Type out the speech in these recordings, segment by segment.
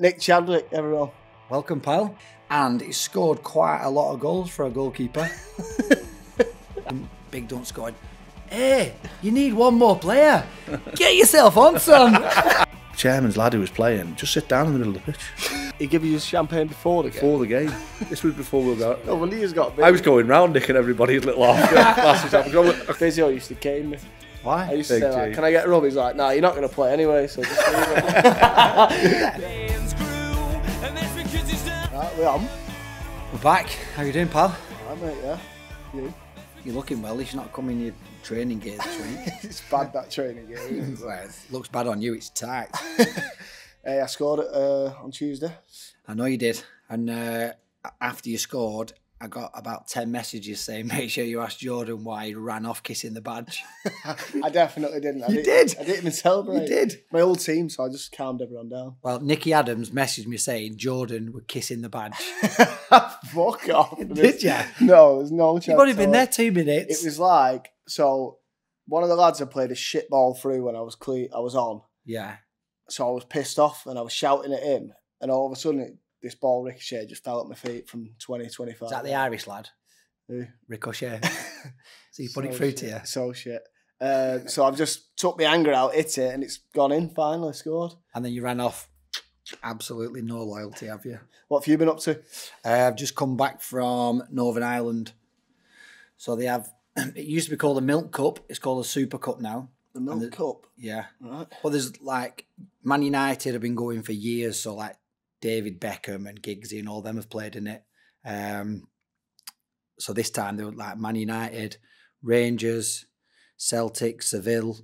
Nick Chadwick, everyone. Welcome, pal. And he scored quite a lot of goals for a goalkeeper. Um, big don't going, Hey, you need one more player. Get yourself on, son. chairman's lad who was playing, just sit down in the middle of the pitch He give you champagne before the game. before the game. This was before we were No wonder he's got oh, big. I was going round nicking everybody's a little off glasses. I was going, Physio used to cane me. I Why? used to Big say, like, can I get a rub? He's like, nah, you're not going to play anyway, so just leave it. We're on. We're back. How you doing, pal? Right, mate, yeah. You? You're looking well. He's not coming in your training gear this week. It's bad, that training game. Well, it looks bad on you. It's tight. hey, I scored it uh, on Tuesday. I know you did. And uh, after you scored, I got about 10 messages saying, make sure you ask Jordan why he ran off kissing the badge. I definitely didn't. I You didn't, did? I didn't even celebrate. You did? My old team, so I just calmed everyone down. Well, Nicky Adams messaged me saying Jordan were kissing the badge. Fuck off. Did ya? No, there's no chance. You've only been there two minutes. It was like so. One of the lads had played a shit ball through when I was clean. I was on, yeah. so I was pissed off and I was shouting at him. And all of a sudden, it, this ball ricocheted just fell at my feet from 20, 25. Is that the Irish lad? Who? Ricochet. so you put So it through shit, to you. So shit. Uh, so I've just took my anger out, hit it, and it's gone in. Finally scored. And then you ran off. Absolutely no loyalty, have you? What have you been up to? Uh, I've just come back from Northern Ireland. So they have, it used to be called a Milk Cup. It's called a Super Cup now. The Milk the- Cup. Yeah. Right. Well, there's like Man United have been going for years, so like David Beckham and Giggsy and all them have played in it. Um, so this time they were like Man United, Rangers, Celtic, Seville,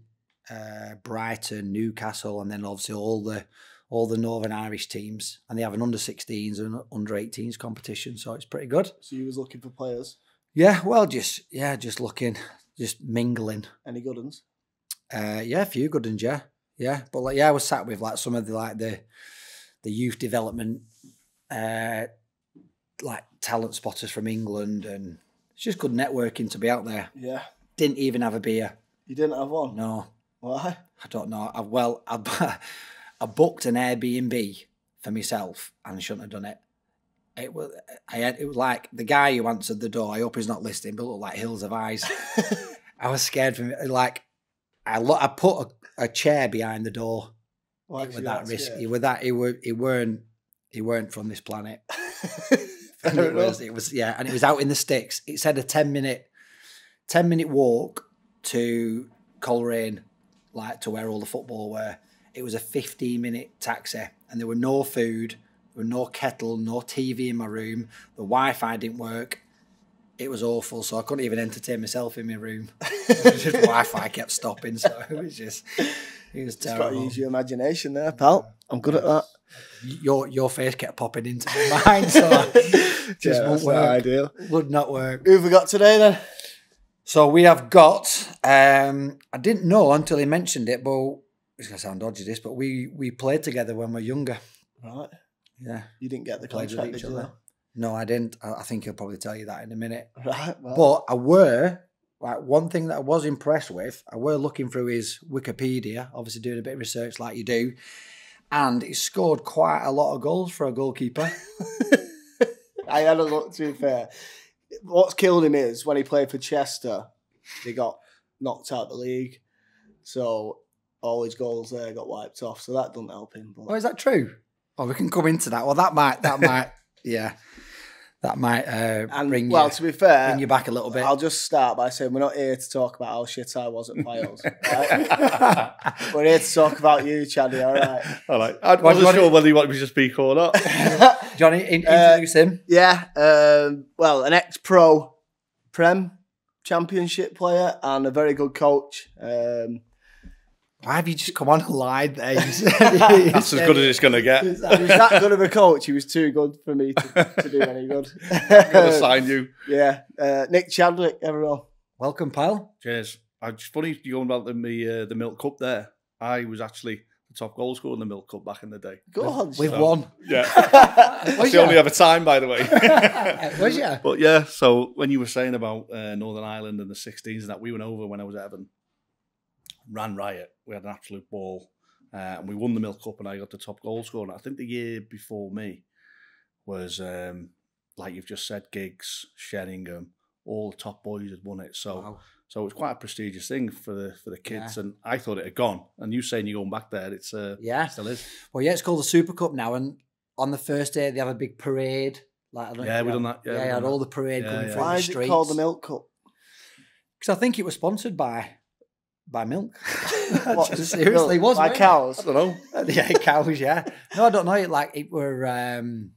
uh, Brighton, Newcastle, and then obviously all the all the Northern Irish teams, and they have an under 16s and under 18s competition, so it's pretty good. So you was looking for players. Yeah, well, just yeah, just looking, just mingling. Any good ones? Uh, yeah, a few good ones, yeah, yeah. But like, yeah, I was sat with like some of the like the the youth development, uh, like talent spotters from England, and it's just good networking to be out there. Yeah. Didn't even have a beer. You didn't have one. No, Why? I don't know. I, well, I, I booked an Airbnb for myself, and I shouldn't have done it. It was I had it was like the guy who answered the door. I hope he's not listening, but it looked like hills of eyes. I was scared for me. Like I lo- I put a, a chair behind the door. It was was that that risky. scared? It was that it were it weren't it weren't from this planet. And it was it was yeah, and it was out in the sticks. It said a ten minute ten minute walk to Coleraine, like to where all the football were. It was a fifteen minute taxi, and there were no food, there were no kettle, no TV in my room. The Wi-Fi didn't work. It was awful, so I couldn't even entertain myself in my room. just Wi-Fi kept stopping, so it was just it was Just got to use your imagination there, pal. I'm good at that. Your your face kept popping into my mind, so just Yeah, won't that's not work. ideal. Would not work. Who have we got today then? So we have got. Um, I didn't know until he mentioned it, but it's gonna sound dodgy this, but we we played together when we were younger. Right. Yeah, You didn't get the played with contract, each did you? other. No, I didn't. I, I think he'll probably tell you that in a minute. Right. Well, But I were like one thing that I was impressed with. I were looking through his Wikipedia, obviously doing a bit of research like you do, and he scored quite a lot of goals for a goalkeeper. I had a look. To be fair, what's killed him is when he played for Chester, he got knocked out of the league, so all his goals there got wiped off. So that doesn't help him. Oh, is that true? Oh, we can come into that. Well, that might, that might, yeah, that might uh, and bring well, you to be fair, bring you back a little bit. I'll just start by saying we're not here to talk about how shit I was at Fylde. right? we're here to talk about you, Chaddy. All right. all right. I wasn't what- sure whether you wanted me to speak or not. Johnny, in, Uh, introduce him. Yeah, um, well, an ex-pro Prem Championship player and a very good coach. Um, Why have you just come on and lied there? That's as good as it's going to get. he was that good of a coach. He was too good for me to, to do any good. Got to sign you. yeah, uh, Nick Chadwick, everyone. Welcome, pal. Cheers. It's funny you're going about the the, uh, the Milk Cup there. I was actually the top goal scorer in the Milk Cup back in the day. God, We've So- won. Yeah. Was That's the only ever time, by the way. Was ya? But yeah, so when you were saying about uh, Northern Ireland and the 16s and that, we went over when I was at Evan. Ran riot. We had an absolute ball. Uh, and we won the Milk Cup, and I got the top goal scorer. I think the year before me was um, like you've just said, Giggs, Sheringham, all the top boys had won it. So Wow. so it was quite a prestigious thing for the for the kids. And I thought it had gone. And you saying you're going back there, it's uh, Yeah. it still is. Well, yeah, it's called the Super Cup now, and on the first day they have a big parade. Like, I don't Yeah, we've done that. Yeah, Yeah, we had that. all the parade Yeah, coming yeah. through Why the is it called the Milk Cup? Because I think it was sponsored by by milk. What, Seriously, milk? was by it? cows. I don't know. yeah, cows. Yeah. No, I don't know. It like it were. um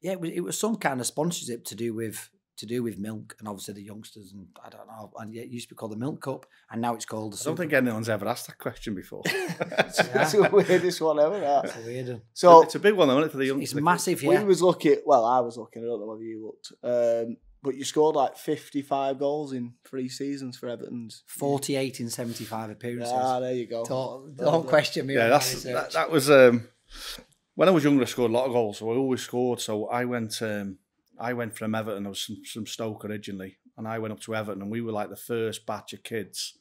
Yeah, it was. It was some kind of sponsorship to do with to do with milk, and obviously the youngsters, and I don't know. And yeah, it used to be called the Milk Cup, and now it's called the. I don't think anyone's ever asked that question before. It's the weirdest one ever. That. It's a weird. one. So it's a big one, though, isn't it, for the youngsters? It's massive. we Yeah. was looking. Well, I was looking. I don't know whether you looked. Um, but you scored like fifty-five goals in three seasons for Everton's. 48 in 75 appearances. Ah, there you go. Don't, don't question me. Yeah, that's that, that was um, when I was younger. I scored a lot of goals, so I always scored. So I went, um, I went from Everton. I was from, from Stoke originally, and I went up to Everton, and we were like the first batch of kids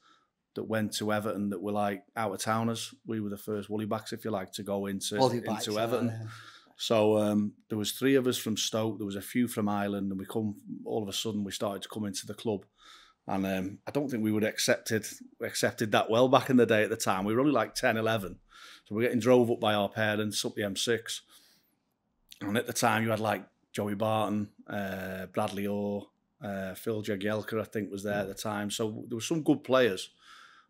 that went to Everton that were like out of towners. We were the first woolly backs, if you like, to go into All the backs, into Everton. So um, there was three of us from Stoke. There was a few from Ireland, and we come all of a sudden we started to come into the club. And um, I don't think we would accepted accepted that well back in the day. At the time, we were only like 10, 11. so we're getting drove up by our parents up the M6. And at the time, you had like Joey Barton, uh, Bradley Orr, uh, Phil Jagielka, I think was there at the time. So there were some good players,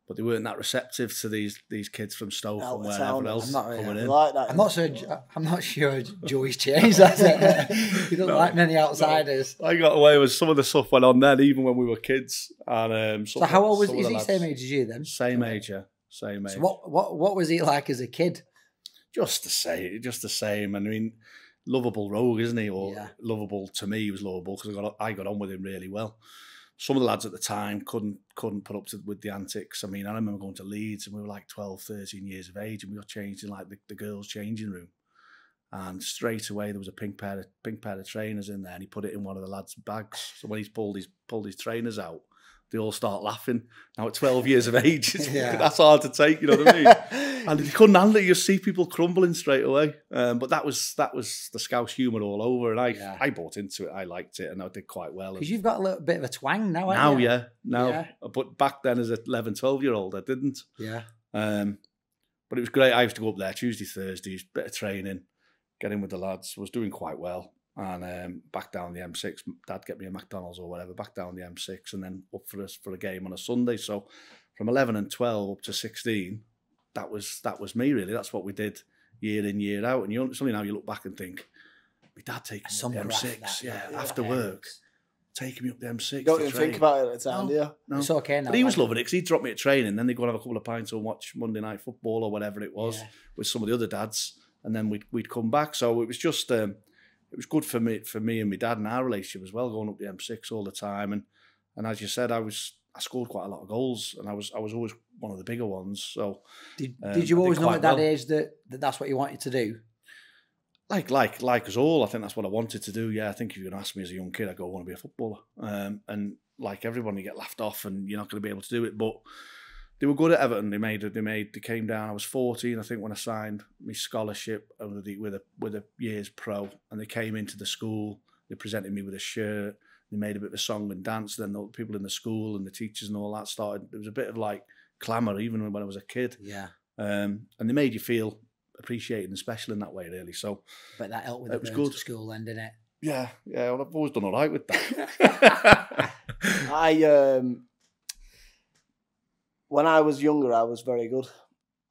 but they weren't that receptive to these these kids from Stoke Out and of wherever town. else I'm not really- coming in. like that? I'm not sure. I'm not sure Joey's changed. That's it. he doesn't No. like many outsiders. I got away with some of the stuff went on then, even when we were kids. And um, So how old was is he? lads- Same age as you then? Same age, yeah. Same age. So what what what was he like as a kid? Just the same, just the same. And I mean, lovable rogue, isn't he? Or Yeah. lovable to me, he was lovable because I got I got on with him really well. Some of the lads at the time couldn't couldn't put up to with the antics. I mean, I remember going to Leeds and we were like 12, 13 years of age, and we got changed in like the, the girls' changing room. And straight away there was a pink pair of pink pair of trainers in there, and he put it in one of the lads' bags. So when he's pulled his pulled his trainers out, they all start laughing. Now at twelve years of age, Yeah. that's hard to take. You know what I mean? and you couldn't handle it. You see people crumbling straight away. Um, but that was that was the Scouse humour all over, and I Yeah. I bought into it. I liked it, and I did quite well. Because you've got a little bit of a twang now. now, you? yeah, now, Yeah. but back then as a 11, 12 year old, I didn't. Yeah. Um, but it was great. I used to go up there Tuesday, Thursdays, bit of training, get in with the lads. Was doing quite well, and um, back down the M6. Dad get me a McDonald's or whatever. Back down the M6, and then up for us for a game on a Sunday. So from eleven and twelve up to sixteen, that was that was me really. That's what we did year in year out. And you suddenly now you look back and think, my dad taking me up Some the M6, that, yeah, yeah. after work, taking me up the M6. You don't even train. think about it at the time, No. do you? No. It's okay now. But he was loving it because he'd drop me at training, then they'd go and have a couple of pints and watch Monday Night Football or whatever it was Yeah. with some of the other dads, and then we'd we'd come back. So it was just um, it was good for me for me and my dad and our relationship as well, going up the M6 all the time. And and as you said, I was I scored quite a lot of goals, and I was I was always one of the bigger ones. So Did, Um, did you I did always know at that well. age that, that that's what you wanted to do? like like like us all, I think that's what I wanted to do. Yeah, I think if to ask me as a young kid, I go I want to be a footballer. Um, and like everyone, you get laughed off, and you're not going to be able to do it. But they were good at Everton. They made they made they came down. I was 14, I think, when I signed my scholarship with the, with a with a year's pro, and they came into the school. They presented me with a shirt. They made a bit of a song and dance. Then the people in the school and the teachers and all that started. There was a bit of like clamour even when I was a kid, Yeah. um, and they made you feel appreciated and special in that way, really. So But that helped with It the was good. school then, didn't it? yeah, yeah, well, I've always done all right with that. I um when I was younger, I was very good,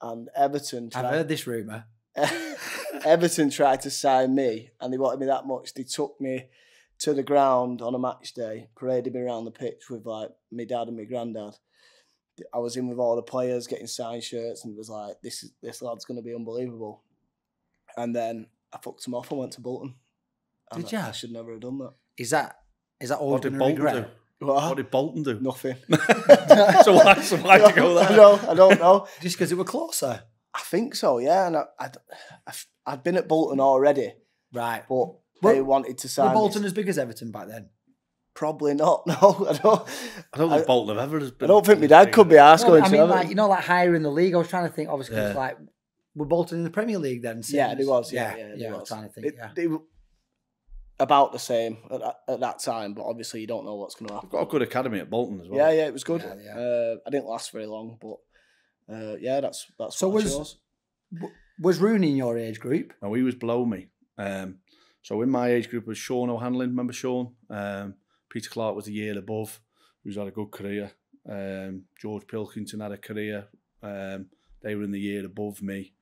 and Everton. I've heard this rumour. Everton tried to sign me, and they wanted me that much. They took me to the ground on a match day, paraded me around the pitch with like my dad and my granddad. I was in with all the players, getting signed shirts, and it was like, "This is this lad's going to be unbelievable." And then I fucked him off and went to Bolton. And Did I, ya? I should never have done that. Is that is that always what did Bolton regret? do? What? What did Bolton do? Nothing. so why, so why would you go there? I don't, I don't know. Just because it were closer, I think so, yeah. And I, I'd, I've- I'd been at Bolton already, right? but Were- they wanted to Were sign me. Bolton as big as Everton back then? Probably not. No, I don't. I don't think I- Bolton have ever. Been I don't think my dad could be asked No, going I to mean, Everton. like you know, like higher in the league. I was trying to think, obviously, 'cause Yeah. like were Bolton in the Premier League then? Yeah, since? they was. Yeah, yeah, yeah. they I'm was. trying to think. It- yeah. They were about the same at that, at that time, but obviously you don't know what's going to happen. I've got a good academy at Bolton as well. Yeah, yeah, it was good. Yeah, yeah. Uh, I didn't last very long, but uh, yeah, that's that's So what was- chose. Was Rooney in your age group? No, he was below me. Um, so in my age group was Sean O'Hanlon. Remember Sean? Um, Peter Clarke was a year above. Who's had a good career. Um, George Pilkington had a career. Um, they were in the year above me.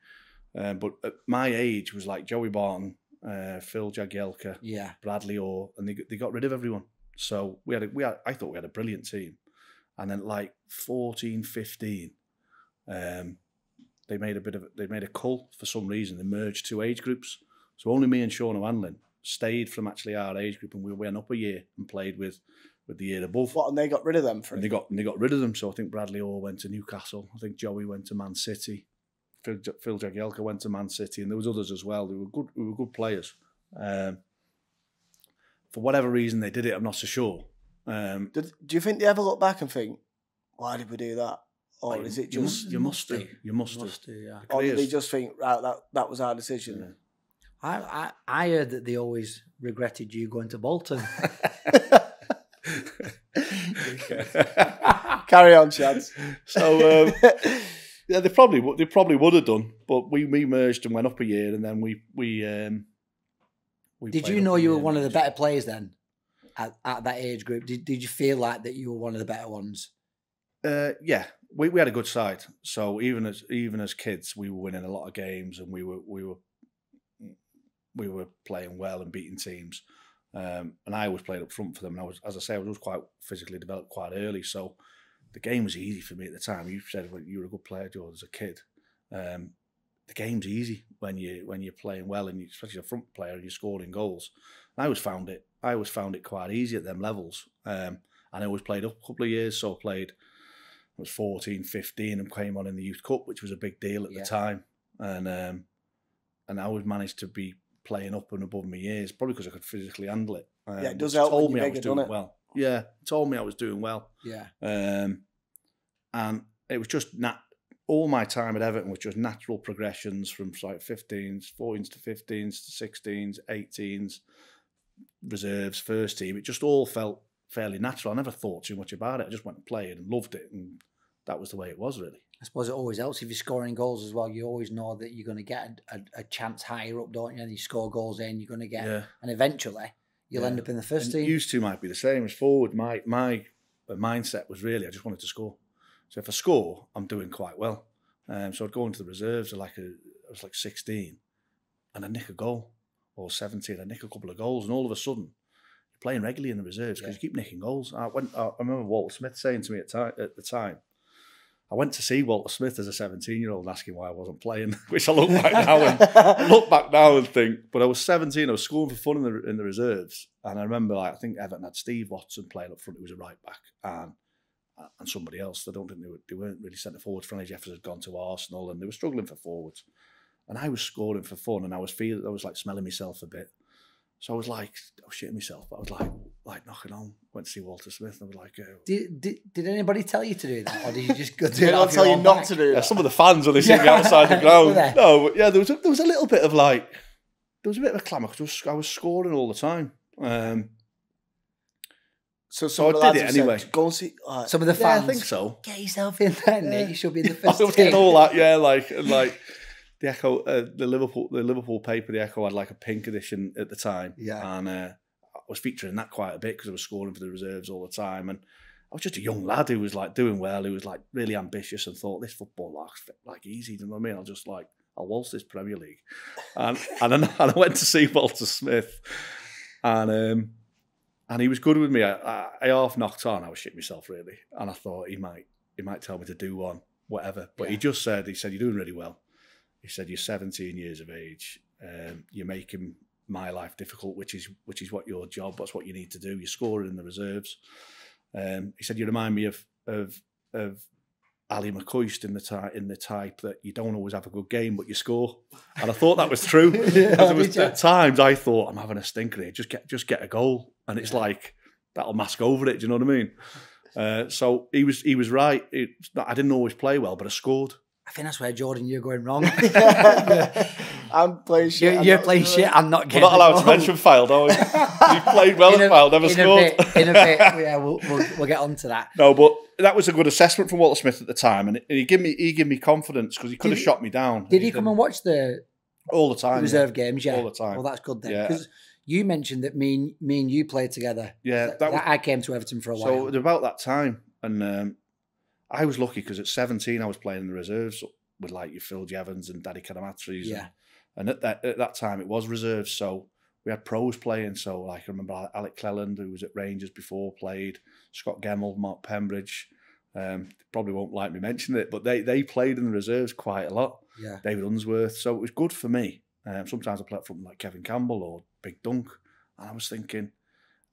Um, but at my age was like Joey Barton, uh, Phil Jagielka, Yeah. Bradley Orr, and they they got rid of everyone. So we had a, we had I thought we had a brilliant team, and then like 14, 15, um, they made a bit of they made a cull for some reason. They merged two age groups, so only me and Sean O'Hanlon stayed from actually our age group, and we went up a year and played with with the year above. What and they got rid of them for And they got and they got rid of them. So I think Bradley Orr went to Newcastle. I think Joey went to Man City. Phil, Phil Jagielka went to Man City, and there was others as well. They were good. They were good players. Um, for whatever reason they did it, I'm not so sure. Um, Did, do you think they ever look back and think, why did we do that? Or like, is it you must, just, you must do? do. You must do. Must do, yeah. or did they just think, right, that, that was our decision? Yeah. I, I I heard that they always regretted you going to Bolton. Carry on, Chads. so um, yeah, they probably would- they probably would have done, but we we merged and went up a year, and then we we. Um, we Did you know you were one of the better players then? At, at that age group, did, did you feel like that you were one of the better ones? Uh, yeah, we, we had a good side. So even as even as kids, we were winning a lot of games, and we were we were we were playing well and beating teams. Um, and I always played up front for them. And I was, as I say, I was quite physically developed quite early, so the game was easy for me at the time. You said well, you were a good player, George, as a kid. Um, the game's easy when you when you're playing well, and you, especially a front player, and you're scoring goals. And I always found it. I always found it quite easy at them levels. Um, and I always played up a couple of years, so I played I was 14, 15 and came on in the Youth Cup, which was a big deal at Yeah. the time. And um, and I always managed to be playing up and above my years, probably because I could physically handle it. Um, Yeah, it does which help told me I was doing it? well. Yeah, told me I was doing well. Yeah. Um, and it was just nat- all my time at Everton was just natural progressions from like 15s, 14s to 15s to 16s, 18s, reserves, first team. It just all felt fairly natural. I never thought too much about it. I just went and played and loved it. And that was the way it was, really. I suppose it always helps if you're scoring goals as well. You always know that you're going to get a, a, a chance higher up, don't you? And you score goals in, you're going to get, Yeah. and eventually you'll Yeah. end up in the first And team. used to might be the same as forward. My my mindset was really I just wanted to score. So if I score, I'm doing quite well. Um, so I'd go into the reserves at like a, I was like 16, and I'd nick a goal, or 17, I'd nick a couple of goals, and all of a sudden, you're playing regularly in the reserves because Yeah. you keep nicking goals. I went. I remember Walter Smith saying to me at, ti- at the time. I went to see Walter Smith as a 17 year old and asking why I wasn't playing, which I look back now and look back now and think, but I was 17, I was scoring for fun in the in the reserves. And I remember, like, I think Everton had Steve Watson playing up front, who was a right back, and uh, and somebody else. I don't think they, were, they weren't really centre forwards. Franny Jeffers had gone to Arsenal and they were struggling for forwards. And I was scoring for fun and I was feeling, I was like smelling myself a bit. So I was like, I was shitting myself, but I was like, like knocking on. Went to see Walter Smith and I was like, uh, Did, did, did anybody tell you to do that? Or did you just go do Did it I off tell you not back? to do Yeah, that? some of the fans when they see me outside the ground. No, but yeah, there was a, there was a little bit of like there was a bit of a clamour because I was scoring all the time. Um, So, So I some of did it have said, anyway. Go and see. uh, Some of the yeah, I fans. think so. Get yourself in there, Nick. Yeah. You should be in the I first was getting team. all that, yeah, like and like the Echo, uh, the Liverpool, the Liverpool paper, the Echo had like a pink edition at the time, Yeah. and uh, I was featuring that quite a bit because I was scoring for the reserves all the time, and I was just a young lad who was like doing well, who was like really ambitious and thought this football looks like easy. Do you know what I mean? I'll just like I'll waltz this Premier League, and and, then, and I went to see Walter Smith, and um, and he was good with me. I, I, I half knocked on. I was shit myself really, and I thought he might he might tell me to do one, whatever. But he just said he said you're doing really well. He said you're 17 years of age. Um, you're making my life difficult, which is which is what your job. what's what you need to do. You're scoring in the reserves. Um, he said you remind me of of of Ally McCoist in the type in the type that you don't always have a good game, but you score. And I thought that was true. Yeah, Because was at times I thought I'm having a stinker here. Just get just get a goal, and it's Yeah. like that'll mask over it. Do you know what I mean? Uh, so he was he was right. It, I didn't always play well, but I scored. I think that's where Jordan you're going wrong. I'm playing shit. you're you're playing shit. it. I'm not getting. We're not allowed to mention Fylde, are we? you played well in and a, Fylde, never in scored. A bit, in a bit, yeah, we'll, we'll, we'll get on to that. No, but that was a good assessment from Walter Smith at the time, and he gave me he gave me confidence because he could Did have he- shot me down. Did he come and watch the all the time? reserve games? Yeah, all the time. Well, that's good then. Yeah. Because you mentioned that me, and- me and you played together. Yeah, That, that was I came to Everton for a so while. at about that time, and um, I was lucky because at seventeen I was playing in the reserves with like your Phil Jevons and Danny Cadamarteri. yeah, and, and at that at that time it was reserves, so we had pros playing. So like I remember Alec Cleland, who was at Rangers before, played Scot Gemmill, Mark Pembridge. Um, probably won't like me mentioning it, but they they played in the reserves quite a lot. yeah, David Unsworth. So it was good for me. Um, sometimes I play from like Kevin Campbell or Big Dunk, and I was thinking,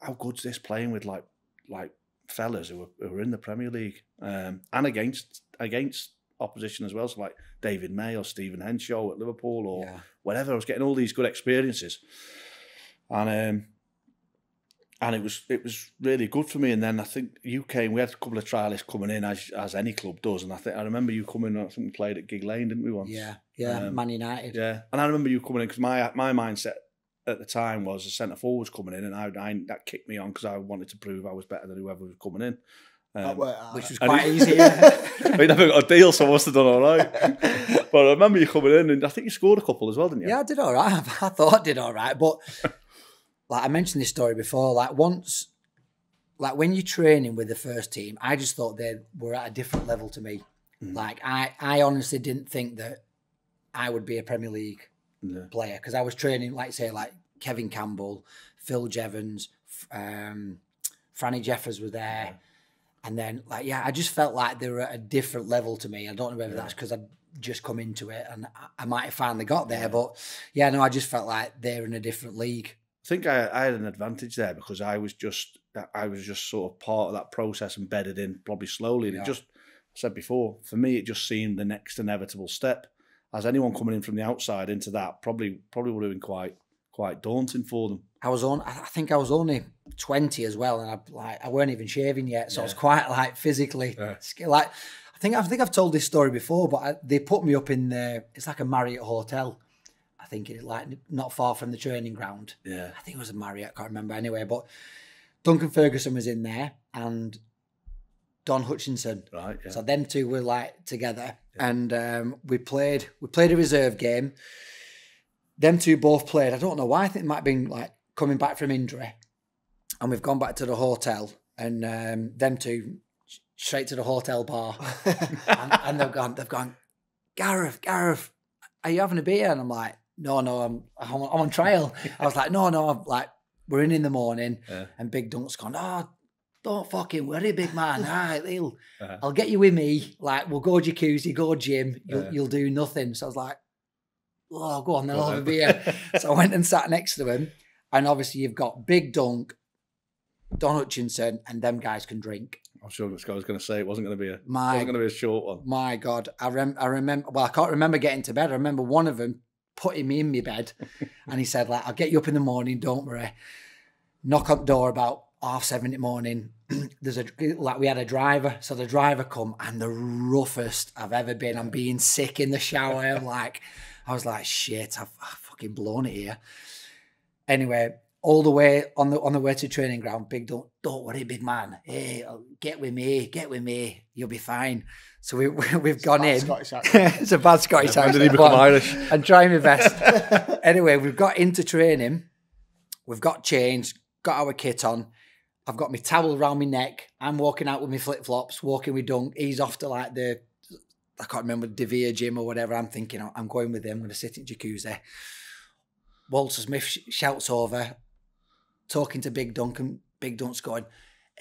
how good's this playing with like like fellas who were, who are in the Premier League um, and against against opposition as well. So like David May or Stephen Henchoz at Liverpool or yeah. whatever. I was getting all these good experiences, and um, and it was it was really good for me. And then I think you came. We had a couple of trialists coming in as as any club does, and I think I remember you coming. I think we played at Gigg Lane, didn't we once? Yeah, yeah, Um, Man United. Yeah, and I remember you coming in because my my mindset at the time was a centre forward was coming in, and I, I that kicked me on because I wanted to prove I was better than whoever was coming in. That Um, worked Which was quite it- easy. Yeah. we never got a deal, so I must have done all right. but I remember you coming in, and I think you scored a couple as well, didn't you? yeah, I did all right. I thought I did all right, but like I mentioned this story before. Like once, like when you're training with the first team, I just thought they were at a different level to me. Mm. Like I, I honestly didn't think that I would be a Premier League Yeah. player because I was training, like say, like Kevin Campbell, Phil Jevons, um, Franny Jeffers was there, and then like yeah, I just felt like they were at a different level to me. I don't know whether that's because I'd just come into it and I- I might have finally got there, but yeah, no, I just felt like they're in a different league. I think I, I had an advantage there because I was just I was just sort of part of that process embedded in probably slowly. And Yeah. it just I said before, for me it just seemed the next inevitable step. As anyone coming in from the outside into that probably probably would have been quite quite daunting for them. I was on. I think I was only twenty as well, and I like I weren't even shaving yet, so I was quite like physically Yeah. like. I think I think I've told this story before, but I, they put me up in the. It's like a Marriott hotel. I think it's like not far from the training ground. Yeah. I think it was a Marriott. I can't remember anyway. But Duncan Ferguson was in there, and Don Hutchinson. Right. Yeah. So them two were like together, and um, we played. We played a reserve game. Them two both played. I don't know why. I think it might have been like coming back from injury, and we've gone back to the hotel, and um, them two straight to the hotel bar, and, and they've gone. They've gone. Gareth, Gareth, are you having a beer? And I'm like, no, no, I'm I'm, on- I'm on trial. I was like, no, no, I'm like, we're in in the morning, Yeah. and Big Dunk's gone. Oh, don't fucking worry, big man. All right, he'll, Uh-huh. I'll get you with me. Like, we'll go jacuzzi, go gym. You'll, Yeah. you'll do nothing. So I was like, oh, go on, then I'll have a beer. so I went and sat next to him. And obviously, you've got Big Dunk, Don Hutchinson, and them guys can drink. I'm sure I was going to say it wasn't going to be a My wasn't going to be a short one. my God, I rem- I remember. Well, I can't remember getting to bed. I remember one of them putting me in my bed, and he said, "Like, I'll get you up in the morning. Don't worry." Knock on the door about half seven in the morning. There's a like we had a driver, so the driver come and the roughest I've ever been. I'm being sick in the shower. I'm like, I was like, shit, I've, I've fucking blown it here. Anyway, all the way on the on the way to training ground, big don't don't worry, big man. Hey, get with me, get with me. You'll be fine. So we, we have gone in. It's a bad Scottish When accent. did he become but Irish? I'm trying my best. anyway, we've got into training. We've got changed, got our kit on. I've got my towel around my neck. I'm walking out with my flip flops, walking with Dunk. He's off to like the, I can't remember, De Vere gym or whatever. I'm thinking, "Oh, I'm going with him. I'm going to sit in jacuzzi. Walter Smith sh- shouts over, talking to Big Dunk, and Big Dunk's going,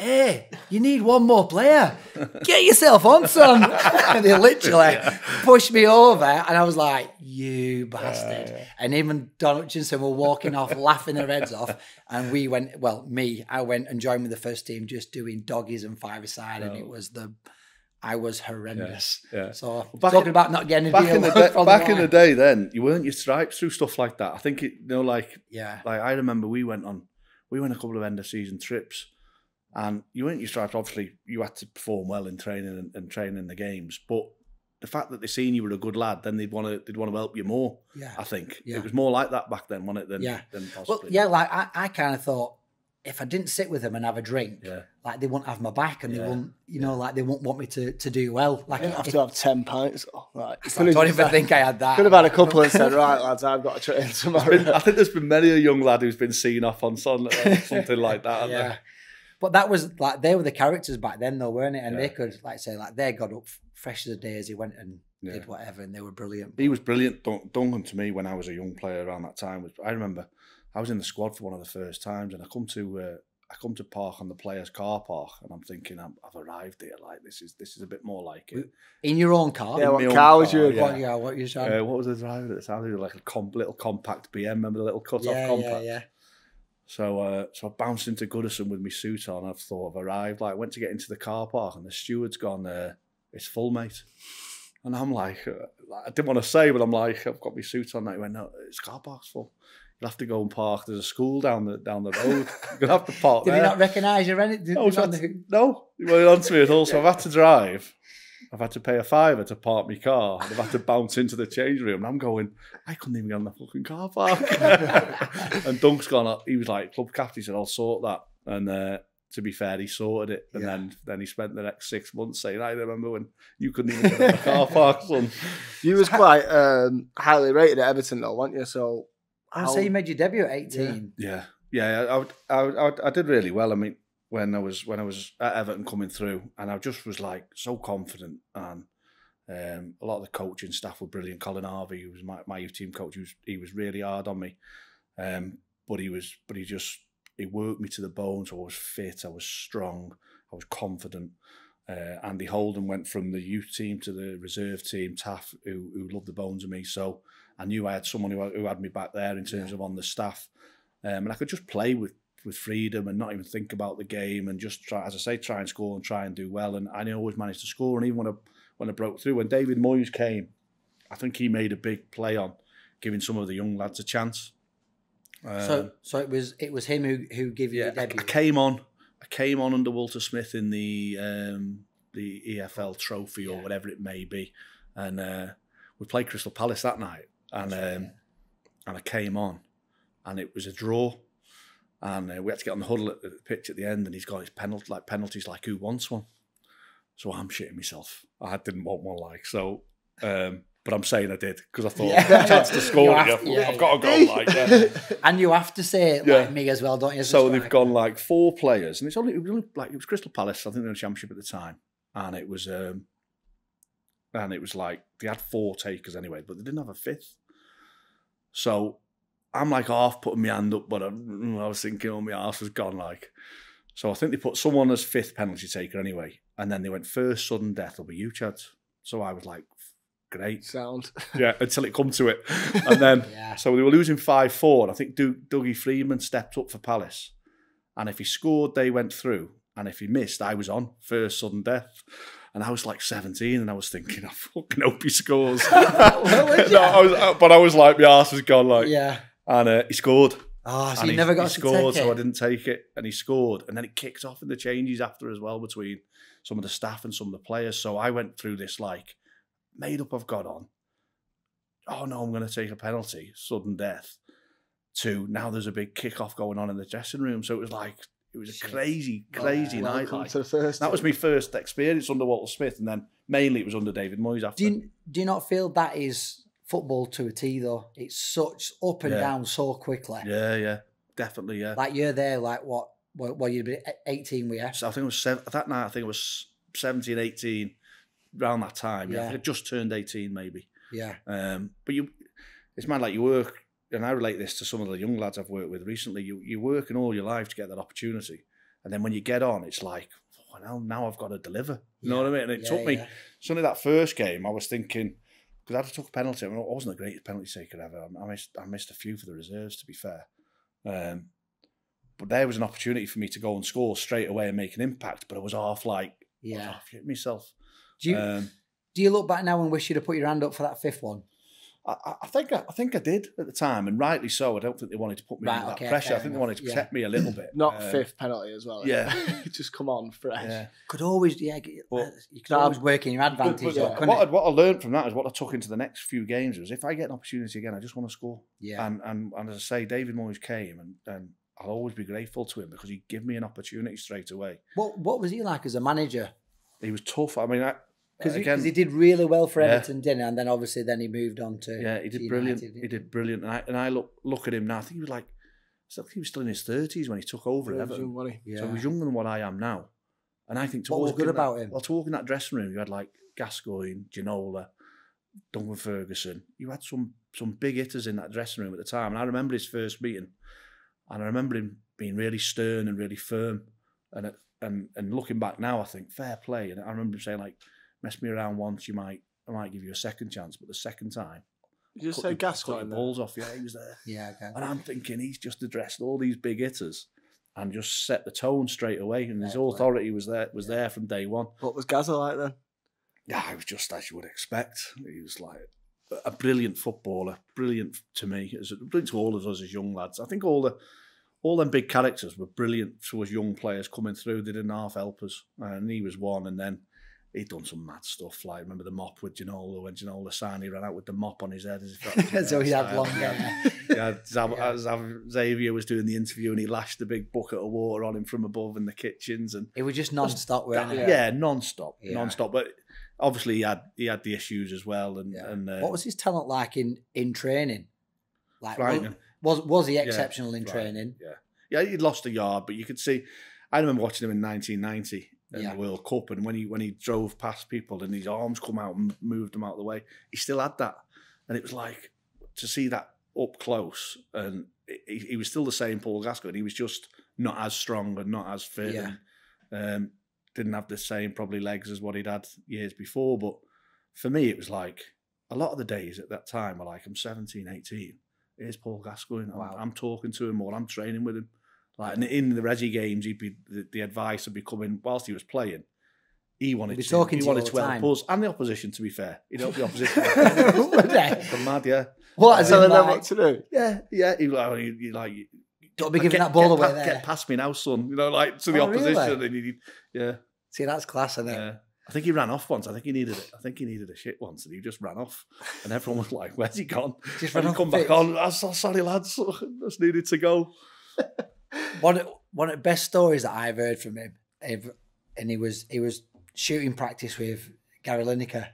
Hey, you need one more player. Get yourself on, son. and they literally pushed me over, and I was like, You bastard. And him and Don Hutchinson were walking off, laughing their heads off. And we went, well, me, I went and joined with the first team, just doing doggies and five aside, and it was the, I was horrendous. Yeah. So back talking in- about not getting a Back in the day, back in the day, then you weren't your stripes through stuff like that. I think it, you know, like yeah, like I remember we went on we went a couple of end of season trips and you weren't your stripes obviously you had to perform well in training and, and training the games but the fact that they seen you were a good lad, then they'd want to they'd want to help you more. Yeah. I think Yeah. it was more like that back then, wasn't it? Than, Yeah. than Well, yeah, like I, I kind of thought if I didn't sit with them and have a drink, Yeah. like they wouldn't have my back and they Yeah. wouldn't, you know, like they wouldn't want me to, to do well. Like, I have if- to have 10 pints. Oh, right. I don't even think I had that. Could have had a couple and said, right, lads, I've got to train tomorrow. I think there's been many a young lad who's been seen off on son, something like that. yeah. there? But that was like they were the characters back then, though, weren't it? And they could like say like they got up fresh as a daisy, went and Yeah. did whatever, and they were brilliant. He was brilliant. Duncan to me when I was a young player around that time was. I remember I was in the squad for one of the first times, and I come to uh, I come to park on the players' car park, and I'm thinking I'm, I've arrived here. Like this is this is a bit more like it. In your own car. Yeah, what my car was you yeah. What, yeah, what you saying? Uh, what was the driver at the time? He was like a comp, little compact BM. Remember the little cut-off yeah, compact? yeah, yeah. So, uh, so I bounced into Goodison with my suit on. I've thought I've arrived. Like, went to get into the car park, and the steward's gone. Uh, it's full, mate. And I'm like, uh, I didn't want to say, but I'm like, I've got my suit on. Now he went, no, it's car park's full. You'll have to go and park. There's a school down the down the road. You're gonna have to park Did there. he not recognise you? Any, did, No, did so the- no, he went on to me at all. So I've had to drive. I've had to pay a fiver to park my car. And I've had to bounce into the change room. And I'm going, I couldn't even get on the fucking car park. and Dunk's gone, up, he was like, club captain, he said, I'll sort that. And uh, to be fair, he sorted it. And Yeah. then then he spent the next six months saying, I remember when you couldn't even get on the car park, son. You was quite um, highly rated at Everton, though, weren't you? So, I how- say you made your debut at 18. Yeah, yeah, I, would- I, would- I, would- I did really well. I mean, when I was when I was at Everton coming through, and I just was like so confident, and um, a lot of the coaching staff were brilliant. Colin Harvey, who was my, my youth team coach, he was, he was really hard on me, um, but he was, but he just he worked me to the bone. So I was fit, I was strong, I was confident. Uh, Andy Holden went from the youth team to the reserve team. Taff, who, who loved the bones of me, so I knew I had someone who, who had me back there in terms of on the staff, um, and I could just play with with freedom and not even think about the game and just try, as I say, try and score and try and do well. And I always managed to score. And even when I when I broke through, when David Moyes came, I think he made a big play on giving some of the young lads a chance. Um, So, so it was it was him who who gave you yeah, the I. I came on. I came on under Walter Smith in the um, the EFL Trophy or Yeah. whatever it may be, and uh, we played Crystal Palace that night, and um, and I came on, and it was a draw, and uh, we had to get on the huddle at the pitch at the end, and he's got his penalty like penalties like who wants one, so I'm shitting myself. I didn't want one like so. Um, but I'm saying I did because I thought Yeah. chance to score. have it, I to- yeah, I've got to go like yeah. and you have to say it Yeah. like me as well, don't you? So they've gone like four players, and it's only, it only like it was Crystal Palace. I think they were in the championship at the time, and it was um, and it was like they had four takers anyway, but they didn't have a fifth. So I'm like half putting my hand up, but I, I was thinking, oh, my arse was gone. Like, so I think they put someone as fifth penalty taker anyway, and then they went first sudden death will be you, Chad. So I was like, great, Sound. yeah, until it come to it, and then. Yeah. So they were losing 5 4. And I think Doug, Dougie Freedman stepped up for Palace. And if he scored, they went through. And if he missed, I was on first sudden death. And I was like 17 and I was thinking, I fucking hope he scores. Well, No. I was, uh, but I was like, my ass was gone. Like, yeah. And uh, he scored. Oh, so and you he, never he got to scored, so I didn't take it. And he scored. And then it kicked off in the changes after as well between some of the staff and some of the players. So I went through this like made up I've got on. Oh no, I'm going to take a penalty, sudden death. To now there's a big kick-off going on in the dressing room. So it was like it was a Shit. crazy, crazy night. Welcome Like. to the first. That was my first experience under Walter Smith, and then mainly it was under David Moyes after. Do you do you not feel that is football to a T though? It's such up and Yeah. down so quickly. Yeah, yeah, definitely, yeah. Like you're there, like what? Well, well you'd be eighteen, we So I think it was seven, that night. I think it was 17, 18, around that time. Yeah, I Yeah. think I just turned eighteen, maybe. Yeah, Um, but you, it's mad. like you work, and I relate this to some of the young lads I've worked with recently. You you working all your life to get that opportunity, and then when you get on, it's like, oh, now now I've got to deliver. You know what I mean? And it Yeah, took me. yeah. Suddenly that first game, I was thinking because I had to took a penalty. I, mean, I wasn't the greatest penalty taker ever. I, missed I missed a few for the reserves, to be fair. Um, but there was an opportunity for me to go and score straight away and make an impact. But I was half like, yeah. shitting myself. Do you Um, do you look back now and wish you'd have put your hand up for that fifth one? I, I- I think I, I think I did at the time, and rightly so. I don't think they wanted to put me Right, under okay, that pressure. I fair think they wanted to yeah. protect me a little bit. Not Um, fifth penalty as well. yeah. just come on fresh. Yeah. Could always, yeah, get- But- you could No, always work in your advantage. But, though, uh, what, I, what I learned from that is what I took into the next few games was if I get an opportunity again, I just want to score. Yeah. And, and and as I say, David Moyes came, and, and I'll always be grateful to him because he gave me an opportunity straight away. What What was he like as a manager? He was tough. I mean, I, Because he, he did really well for Yeah. Everton, didn't he? And then obviously then he moved on to yeah, he to did brilliant. United, He did brilliant. And I, and I look look at him now. I think he was like, I think he was still in his thirties when he took over at Everton. Money. Yeah. So he was younger than what I am now. And I think to What was good in that- about him? Well, to walk in that dressing room, you had like Gascoigne, Ginola, Duncan Ferguson. You had some some big hitters in that dressing room at the time. And I remember his first meeting, and I remember him being really stern and really firm. And and and looking back now, I think fair play. And I remember him saying like, "Mess me around once, you might I might give you a second chance, but the second time, You just cut say your- cut your Gascoigne. balls off." Yeah, he was there. Yeah, okay. And I'm thinking he's just addressed all these big hitters and just set the tone straight away. And his authority was there was there from day one. What was Gaza like then? Yeah, he was just as you would expect. He was like a brilliant footballer, brilliant to me, as brilliant to all of us as young lads. I think all the all them big characters were brilliant to us young players coming through. They didn't half help us, and he was one. And then he'd done some mad stuff, like remember the mop with Ginola when Ginola signed, he ran out with the mop on his head as if that was so he had long hair. Yeah, Zav- Yeah. Zav- Xavier was doing the interview and he lashed the big bucket of water on him from above in the kitchens and It was just non-stop, it? yeah, non-stop, Yeah. non-stop. But obviously he had he had the issues as well. And, Yeah. and uh, What was his talent like in in training? Like frightening. was was he exceptional in training? Yeah, yeah, he'd lost a yard, but you could see. I remember watching him in 1990 in Yeah. the World Cup, and when he when he drove past people and his arms come out and moved them out of the way, he still had that, and it was like to see that up close, and he, he was still the same Paul Gascoigne. He was just not as strong and not as fit. Yeah. And, um, didn't have the same probably legs as what he'd had years before, but for me it was like a lot of the days at that time were like I'm 17, 18. Here's Paul Gascoigne. I'm, I'm talking to him or I'm training with him. Like and in the Reggie games, he'd be the, the advice would be coming whilst he was playing. He wanted be to, talking he to you wanted all to the help time. us and the opposition. To be fair, he'd help the opposition. Would they? Come mad, yeah, What? As Telling them like, what to do. yeah, yeah. He like, he, he like don't be giving get- that ball away pa- there. Get past me now, son. You know, like to the Oh, really? opposition, and he, yeah. See, that's class, isn't it? Yeah. I think he ran off once. I think he needed it. I think he needed a shit once, and he just ran off. And everyone was like, "Where's he gone?" Just And ran he off come back pitch. on. I'm so sorry, lads. Just needed to go. One of, one of the best stories that I've heard from him, and he was he was shooting practice with Gary Lineker.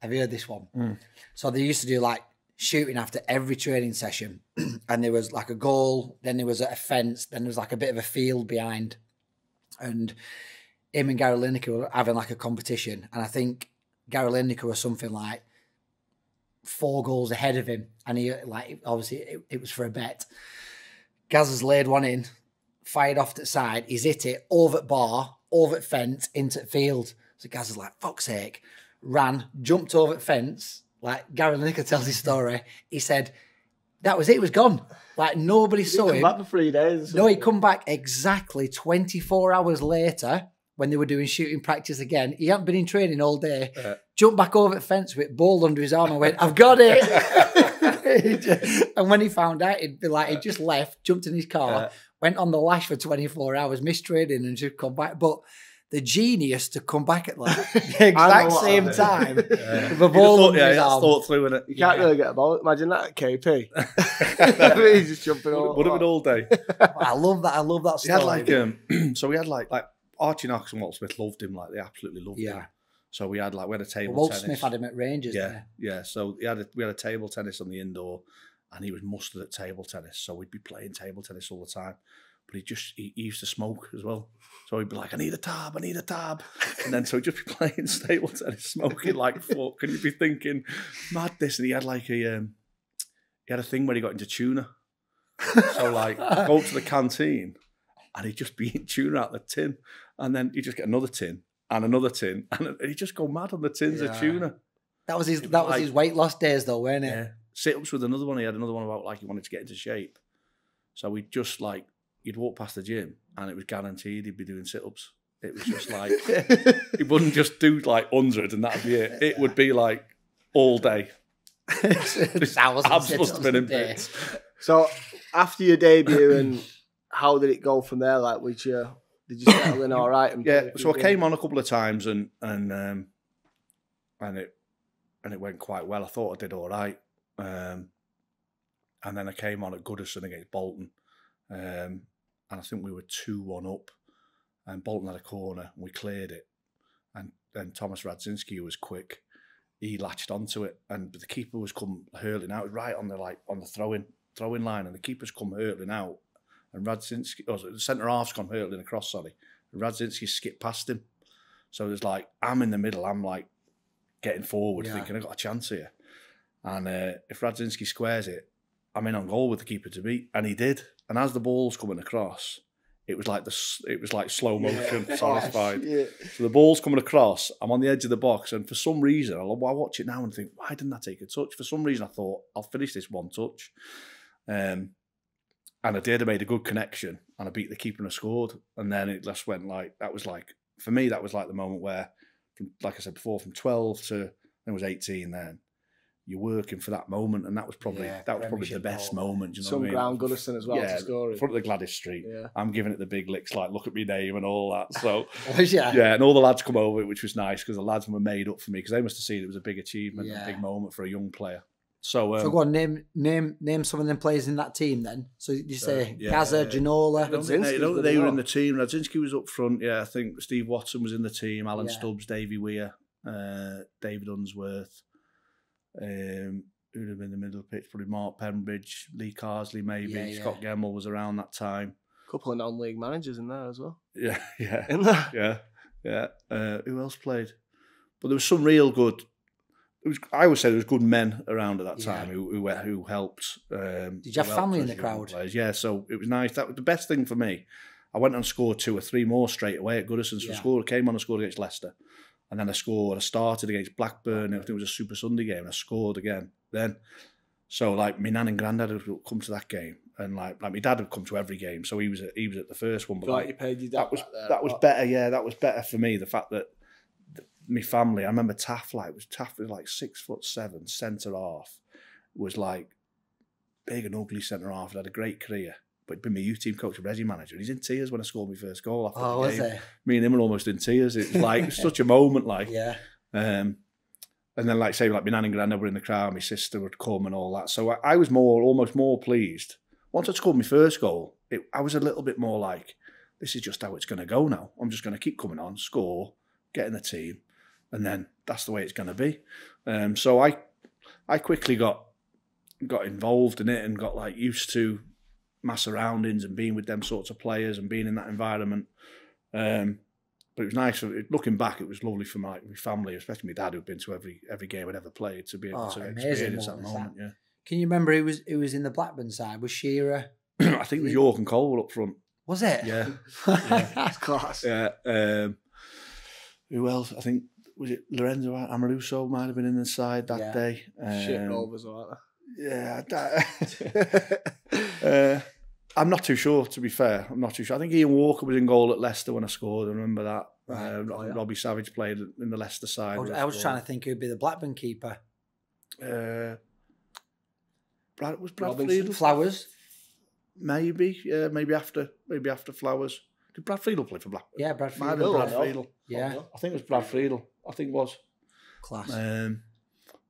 Have you heard this one? Mm. So they used to do like shooting after every training session, and there was like a goal, then there was a fence, then there was like a bit of a field behind, and him and Gary Lineker were having like a competition, and I think Gary Lineker was something like four goals ahead of him, and he like obviously it, it was for a bet. Gaz has laid one in, fired off to the side. He's hit it over at bar, over at fence, into the field. So Gaz is like, fuck's sake, ran, jumped over at fence. Like Gary Lineker tells his story. He said, that was it, it was gone. Like nobody saw him. back for three days. No, he come back exactly 24 hours later when they were doing shooting practice again. He hadn't been in training all day. Yeah. Jumped back over the fence with ball under his arm and went, I've got it. He just- and when he found out, he'd be like, he just left, jumped in his car, Yeah. went on the lash for 24 hours, missed training and just come back. But the genius to come back at like the exact same I mean. time with Yeah. a ball thought, yeah, his arm. thought through in it. You can't Yeah. really get a ball. Imagine that at KP. He's just jumping all. Would have been all day. I love that. I love that He story. had like um, so we had like like Archie Knox and Walt Smith loved him like they absolutely loved Yeah. him. So we had like we had a table Walt tennis. Smith had him at Rangers. yeah, yeah. So he had a, we had a table tennis on the indoor, and he was mustard at table tennis. So we'd be playing table tennis all the time. But he just he, he used to smoke as well. So he'd be like, "I need a tab, I need a tab," and then so he'd just be playing table tennis, smoking like fuck. And you'd be thinking, madness. And he had like a um, he had a thing where he got into tuna. So like go to the canteen and he'd just be eating tuna out of the tin. And then he'd just get another tin and another tin. And he'd just go mad on the tins Yeah. of tuna. That was his. It was That was like- his weight loss days, though, weren't it? Yeah. Sit ups with another one. He had another one about like he wanted to get into shape. So we'd just like you'd walk past the gym and it was guaranteed he'd be doing sit ups. It was just like he wouldn't just do like hundred and that'd be it. It would be like all day. Thousands Abs must have been in bits. So after your debut, and how did it go from there? Like, was you did you settle in all right? Yeah, so I came on a couple of times and and um, and it and it went quite well. I thought I did all right, um, and then I came on at Goodison against Bolton, um, and I think we were two one up, and Bolton had a corner and we cleared it, and then Thomas Radzinski was quick. He latched onto it, and the keeper was come hurling out right on the like on the throwing throwing line, and the keeper's come hurling out, and Radzinski, or the centre half's gone hurtling across. Sorry, and Radzinski skipped past him. So there's like I'm in the middle. I'm like getting forward, Yeah. thinking I've got a chance here. And uh, if Radzinski squares it, I'm in on goal with the keeper to beat, and he did. And as the ball's coming across, it was like the it was like slow motion, Yeah. satisfied. Yeah. So the ball's coming across. I'm on the edge of the box, and for some reason, I I watch it now and think, why didn't I take a touch? For some reason, I thought I'll finish this one touch, um, and I did. I made a good connection, and I beat the keeper and I scored. And then it just went like that was like for me that was like the moment where, from like I said before, from 12 to I was 18. Then you're working for that moment, and that was probably Yeah, that was probably the best moment. moment. You know Some what I mean? ground Goodison as well Yeah, to score in it. front of the Gwladys Street. Yeah. I'm giving it the big licks, like look at me name and all that. So oh, Was ya? yeah, and all the lads come over, which was nice because the lads were made up for me because they must have seen it was a big achievement, Yeah. a big moment for a young player. So, um, So go on, name name name some of them players in that team then. So you say yeah. Gazza, I Ginola. don't they, Radzinski's I don't think good they were in the team. Radzinski was up front. Yeah, I think Steve Watson was in the team. Alan Yeah. Stubbs, Davy Weir, uh, David Unsworth. Um, who'd have been in the middle of the pitch? Probably Mark Pembridge, Lee Carsley, maybe. Yeah, yeah. Scot Gemmill was around that time. A couple of non-league managers in there as well. Yeah, yeah. In there. Yeah, yeah. Uh, who else played? But there was some real good. It was. I always say there was good men around at that Yeah. time who who, who helped. Um, Did you have family in the crowd? Players. Yeah, so it was nice. That was the best thing for me. I went and scored two or three more straight away at Goodison. So I scored, came on and scored against Leicester, and then I scored. I started against Blackburn. I think it was a Super Sunday game. And I scored again. Then, so like my nan and granddad would come to that game, and like like my dad would come to every game. So he was at, he was at the first one. But Like like, you paid your dad that was that was better. Yeah, that was better for me. The fact that th- my family, I remember Taff. Like was Taff was like six foot seven, centre half, was like big and ugly centre half. Had had a great career, but been my youth team coach, and resi manager. He's in tears when I scored my first goal after Oh, the was it? Me and him were almost in tears. It was like such a moment. Like Yeah. um, and then, like say, like my nan and granddad were in the crowd, my sister would come and all that. So I, I was more, almost more pleased. Once I scored my first goal, it, I was a little bit more like, this is just how it's going to go now. I'm just going to keep coming on, score, get in the team, and then that's the way it's going to be. Um, so I, I quickly got got involved in it and got like used to my surroundings and being with them sorts of players and being in that environment. Um, but it was nice. Looking back, it was lovely for my, my family, especially my dad, who'd been to every every game I'd ever played, to be able Oh, to experience that moment. Can you remember who was who was in the Blackburn side? Was Shearer? I think it was Yorke and Colwell up front. Was it? Yeah, That's class. yeah. Um, who else? I think was it Lorenzo Amoruso might have been in the side that Yeah. day. Shit Um, rovers, aren't Yeah, that, uh, I'm not too sure. To be fair, I'm not too sure. I think Ian Walker was in goal at Leicester when I scored. I remember that. Right. Uh, Oh. Robbie Savage played in the Leicester side. I was, I was trying to think who'd be the Blackburn keeper. Uh, Brad was Brad. Flowers. Maybe, yeah, maybe after, maybe after Flowers. Did Brad Friedel play for Blackburn? Yeah, Brad Might Friedel. been Brad yeah. Friedel. Yeah, I think it was Brad Friedel. I think it was. class. Um,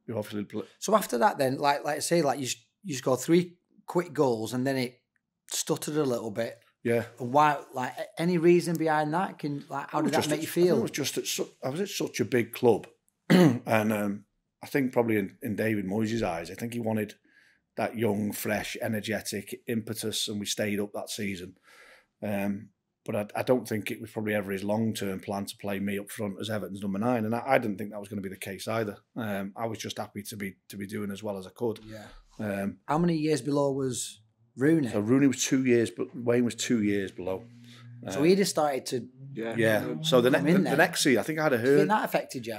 who obviously played. So after that, then, like like I say, like you s- you scored three quick goals, and then it stuttered a little bit. Yeah. Why? Like any reason behind that? Can like how did that make at- you I feel? It was just at su- I was at such a big club, and um, I think probably in, in David Moyes' eyes, I think he wanted that young, fresh, energetic impetus, and we stayed up that season. Um, but I, I don't think it was probably ever his long term plan to play me up front as Everton's number nine, and I, I didn't think that was going to be the case either. Um, I was just happy to be to be doing as well as I could. Yeah. Um, How many years below was Rooney? so Rooney was two years, but Wayne was two years below. So Uh, he'd started to. Yeah. yeah. So the, ne- the, the next season, I think I had a you hurt. think that affected you?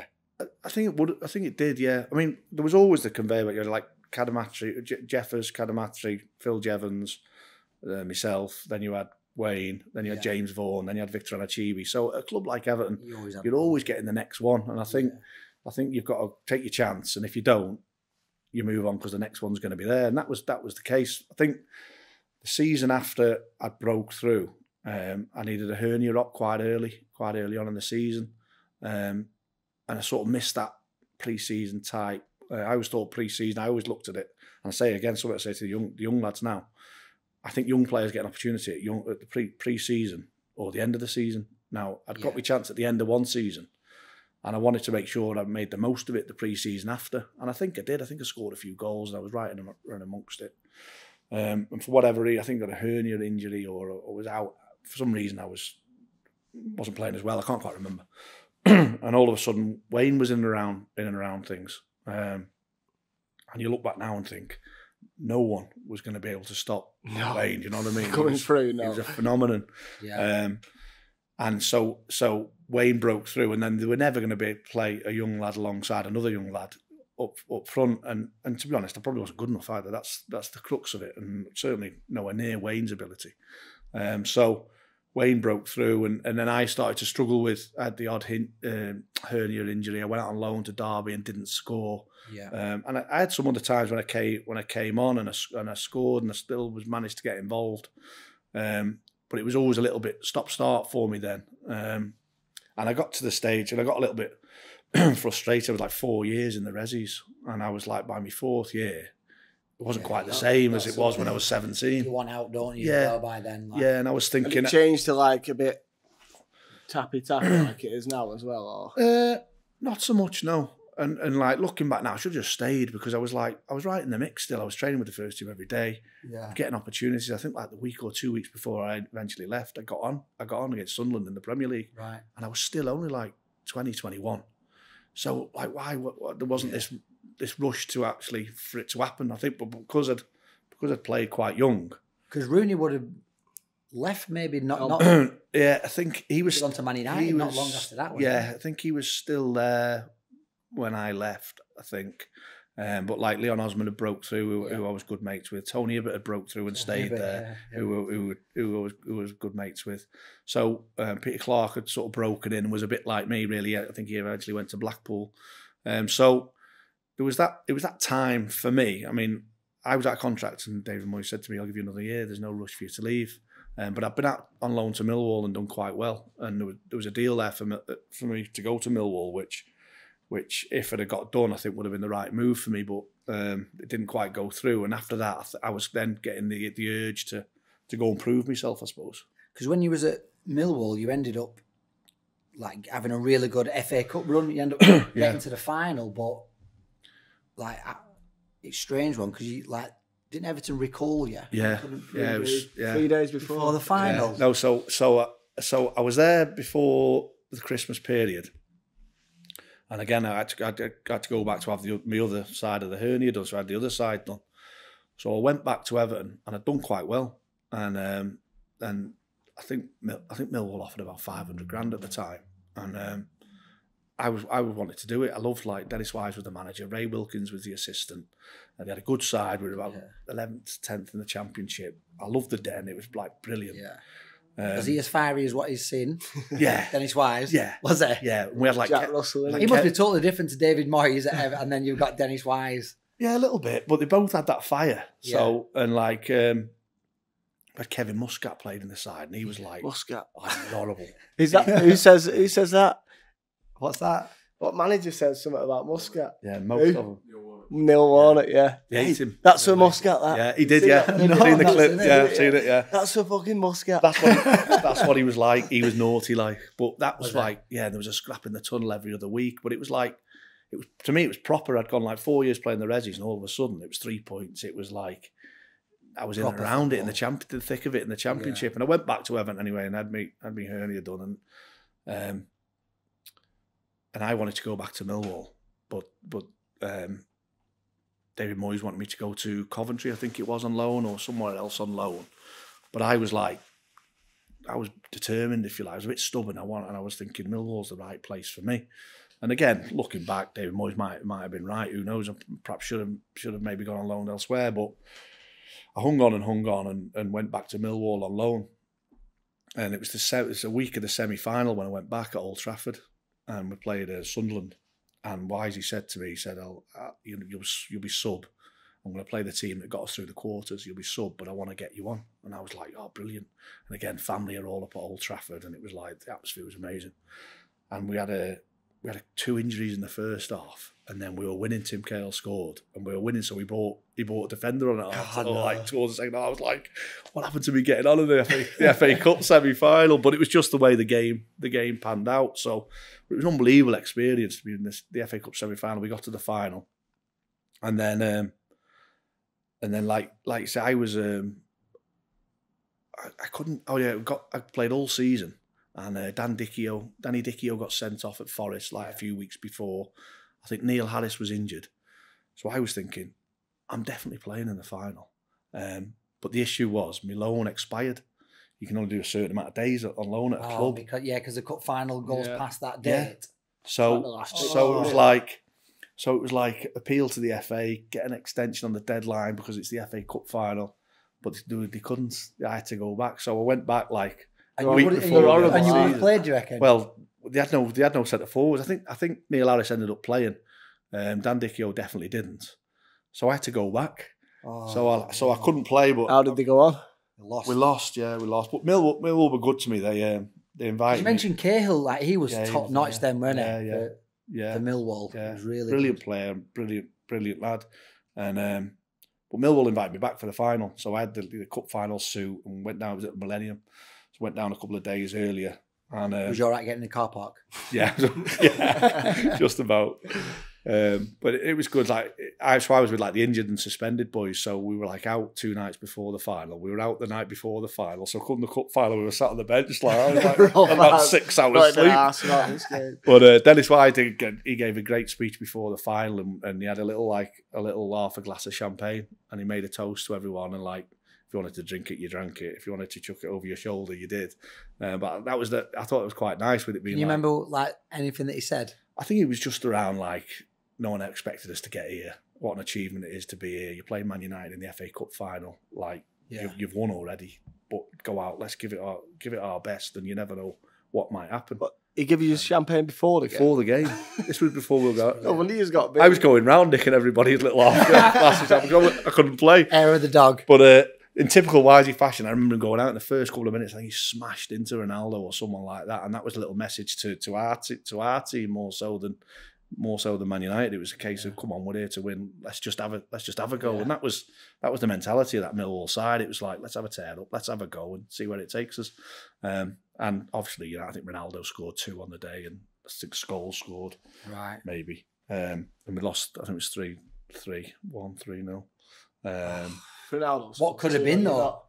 I think it would. I think it did. Yeah. I mean, there was always the conveyor belt. You know, like Cadamarteri, J- Jeffers, Cadamarteri, Phil Jevons, uh, myself. Then you had Wayne. Then you had Yeah. James Vaughan. Then you had Victor Anichebe. So a club like Everton, you always you're always getting the next one. And I think, I think you've got to take your chance. And if you don't, you move on because the next one's going to be there, and that was that was the case. I think the season after I broke through, um, I needed a hernia up quite early, quite early on in the season, um, and I sort of missed that pre-season type. Uh, I always thought pre-season. I always looked at it, and I say again, something I say to the young the young lads now. I think young players get an opportunity at young at the pre pre-season or the end of the season. Now I'd got Yeah. my chance at the end of one season, and I wanted to make sure I made the most of it the pre-season after, and I think I did. I think I scored a few goals, and I was right in, right amongst it. Um, and for whatever reason, I think I got a hernia injury or, or was out for some reason. I was wasn't playing as well. I can't quite remember. and all of a sudden, Wayne was in and around in and around things. Um, and you look back now and think, no one was going to be able to stop No. Wayne. You know what I mean? Coming was- through He now. was a phenomenon. Yeah. Um, and so so Wayne broke through, and then they were never going to be able to play a young lad alongside another young lad up up front. And and to be honest, I probably wasn't good enough either. That's that's the crux of it, and certainly nowhere near Wayne's ability. Um, so Wayne broke through, and, and then I started to struggle with. I had the odd hin um hernia injury. I went out on loan to Derby and didn't score. Yeah. Um, and I, I had some other times when I came when I came on and I, s- and I scored and I still was managed to get involved. Um, but it was always a little bit stop start for me then. Um, and I got to the stage and I got a little bit frustrated. I was like four years in the resis, and I was like by my fourth year, it wasn't Yeah, quite the that- same as it was when I was you seventeen. want out, don't you? Yeah. By then. Like, Yeah, and I was And thinking, it changed to like a bit tappy tappy like it is now as well. Or Uh, not so much, no. And and like looking back now, I should have just stayed because I was like I was right in the mix still. I was training with the first team every day, Yeah. getting opportunities. I think like the week or two weeks before I eventually left, I got on. I got on against Sunderland in the Premier League, Right. and I was still only like 20, 21. So like why what, what, there wasn't this this rush to actually for it to happen. I think, but because I'd because I'd played quite young. Because Rooney would have left maybe not Oh. not yeah, I think he was gone to Man United not long after that. Yeah, I think he was still there when I left. I think, um, but like Leon Osman had broke through, who, who I was good mates with. Tony Hibbert had broke through and stayed Yeah, there. yeah, Who, who, who, was, who was good mates with. So um, Peter Clarke had sort of broken in and was a bit like me, really. I think he eventually went to Blackpool. Um, so there was that. It was that time for me. I mean, I was out of contract, and David Moyes said to me, "I'll give you another year. There's no rush for you to leave." Um, but I've been out on loan to Millwall and done quite well, and there was, there was a deal there for me, for me to go to Millwall, which, which if it had got done, I think would have been the right move for me. But um, it didn't quite go through, and after that, I, th- I was then getting the the urge to to go and prove myself, I suppose. Because when you was at Millwall, you ended up like having a really good FA Cup run. You end up getting to the final, but like I- it's a strange one because you like didn't Everton recall you? Yeah, Couldn't yeah, it was, yeah. Three days before. Before the final. Yeah. No, so so uh, so I was there before the Christmas period, and again I had to, I had to, I had to go back to have the my other side of the hernia done. So I had the other side done. So I went back to Everton, and I'd done quite well, and um, and I think I think Millwall offered about five hundred grand at the time, and um, I was I wanted to do it. I loved like Dennis Wise was the manager, Ray Wilkins was the assistant, and they had a good side. We were about Yeah. eleventh, tenth in the championship. I loved the den; it was like brilliant. Yeah. Um, Was he as fiery as what he's seen? yeah, Dennis Wise? Yeah. Was he? yeah. We had like Jack Russell. like He must be totally different to David Moyes at Everton, and then you've got Dennis Wise. yeah, a little bit, but they both had that fire. So and like um, but Kevin Muscat played in the side, and he was like, Muscat. he horrible. Is that who says who says that? What's that? What manager says something about Muscat? Yeah, most Who? of them. Neil Warnock, yeah. They hate him. That's for Muscat, that. Yeah, he did. Seen Yeah? I've seen the clip. it. Yeah, I've seen it. Yeah. That's for fucking Muscat. That's what he, that's what he was like. He was naughty, like. But that was Was it? like, yeah, there was a scrap in the tunnel every other week. But it was like, it was to me, it was proper. I'd gone like four years playing the Resis, and all of a sudden, it was three points. It was like I was in around it in the football. champ, the thick of it in the championship. And I went back to Everton anyway, and had me had me hernia done, and um, and I wanted to go back to Millwall, but but um, David Moyes wanted me to go to Coventry, I think it was on loan, or somewhere else on loan. But I was like, I was determined, if you like. I was a bit stubborn. I want, and I was thinking Millwall's the right place for me. And again, looking back, David Moyes might might have been right. Who knows? I perhaps should have should have maybe gone on loan elsewhere. But I hung on and hung on and, and went back to Millwall on loan. And it was the it was a week of the semi final when I went back at Old Trafford, and we played uh, Sunderland. And Wisey said to me, he said, "I'll uh, you, you'll you'll be sub. I'm going to play the team that got us through the quarters. You'll be sub, but I want to get you on." And I was like, "Oh, brilliant!" And again, family are all up at Old Trafford, and it was like the atmosphere was amazing. And we had a we had two injuries in the first half, and then we were winning. Tim Cahill scored, and we were winning, so we bought he bought a defender on it. After, no. Like towards the second half, I was like, "What happened to me getting on in the FA, the FA Cup semi final?" But it was just the way the game the game panned out. So it was an unbelievable experience to be in this the FA Cup semi final. We got to the final, and then um, and then like like I say, I was um, I, I couldn't. Oh yeah, got I played all season, and uh, Dan Dichio, Danny Dichio got sent off at Forest like a few weeks before. I think Neil Harris was injured, so I was thinking, I'm definitely playing in the final. Um, but the issue was my loan expired. You can only do a certain amount of days on loan at a Oh, club. because yeah, because the cup final goes Yeah. past that Yeah. date. So last so two. it was Oh. like so it was like appeal to the FA, get an extension on the deadline because it's the FA Cup final. But they, they couldn't. I had to go back. So I went back like And you week would, and before you, the and horrible you would have played, do you reckon? well, they had no they had no centre forwards. I think I think Neil Harris ended up playing. Um, Dan Dichio definitely didn't. So I had to go back. Oh, So I so I couldn't play. But How did they go on? We lost. we lost. Yeah, we lost. But Millwall, Millwall were good to me. They um, they invited You me. mentioned Cahill, like he was Yeah, top notch yeah. then, wasn't Yeah, he? yeah. For, Yeah, for Millwall. Yeah, It was really brilliant good. player, brilliant, brilliant lad. And um, but Millwall invited me back for the final, so I had the, the cup final suit and went down. It was at the Millennium, so went down a couple of days earlier. And um, Was you all right getting in the car park? yeah, yeah, just about. Um, but it, it was good. Like I, so I was with like the injured and suspended boys, so we were like out two nights before the final. We were out the night before the final, so come the cup final, we were sat on the bench like, I was like about six hours sleep. arse about this game. But uh, Dennis Wise did, he gave a great speech before the final, and, and he had a little like a little half a glass of champagne, and he made a toast to everyone, and like if you wanted to drink it, you drank it. If you wanted to chuck it over your shoulder, you did. Uh, but that was the I thought it was quite nice with it being. Can you like- remember like anything that he said? I think it was just around like no one expected us to get here. What an achievement it is to be here. You're playing Man United in the FA Cup final. Like Yeah. you've, you've won already, but go out. Let's give it our give it our best, and you never know what might happen. But he gave you champagne before the game. before the game, this was before we got. No wonder he's got big. I was going round nicking everybody's little half glasses. I, I couldn't play. Air of the dog. But uh, in typical Wisey fashion, I remember him going out in the first couple of minutes. I think he smashed into Ronaldo or someone like that, and that was a little message to to our t- to our team more so than more so than Man United. It was a case of come on, we're here to win. Let's just have a let's just have a go, and that was that was the mentality of that Millwall side. It was like let's have a tear up, let's have a go, and see where it takes us. Um, and obviously, you know, I think Ronaldo scored two on the day, and I think Scholes scored Right. maybe. Um, and we lost. I think it was three, three, one, three nil. Um, Ronaldo's What could have been, though?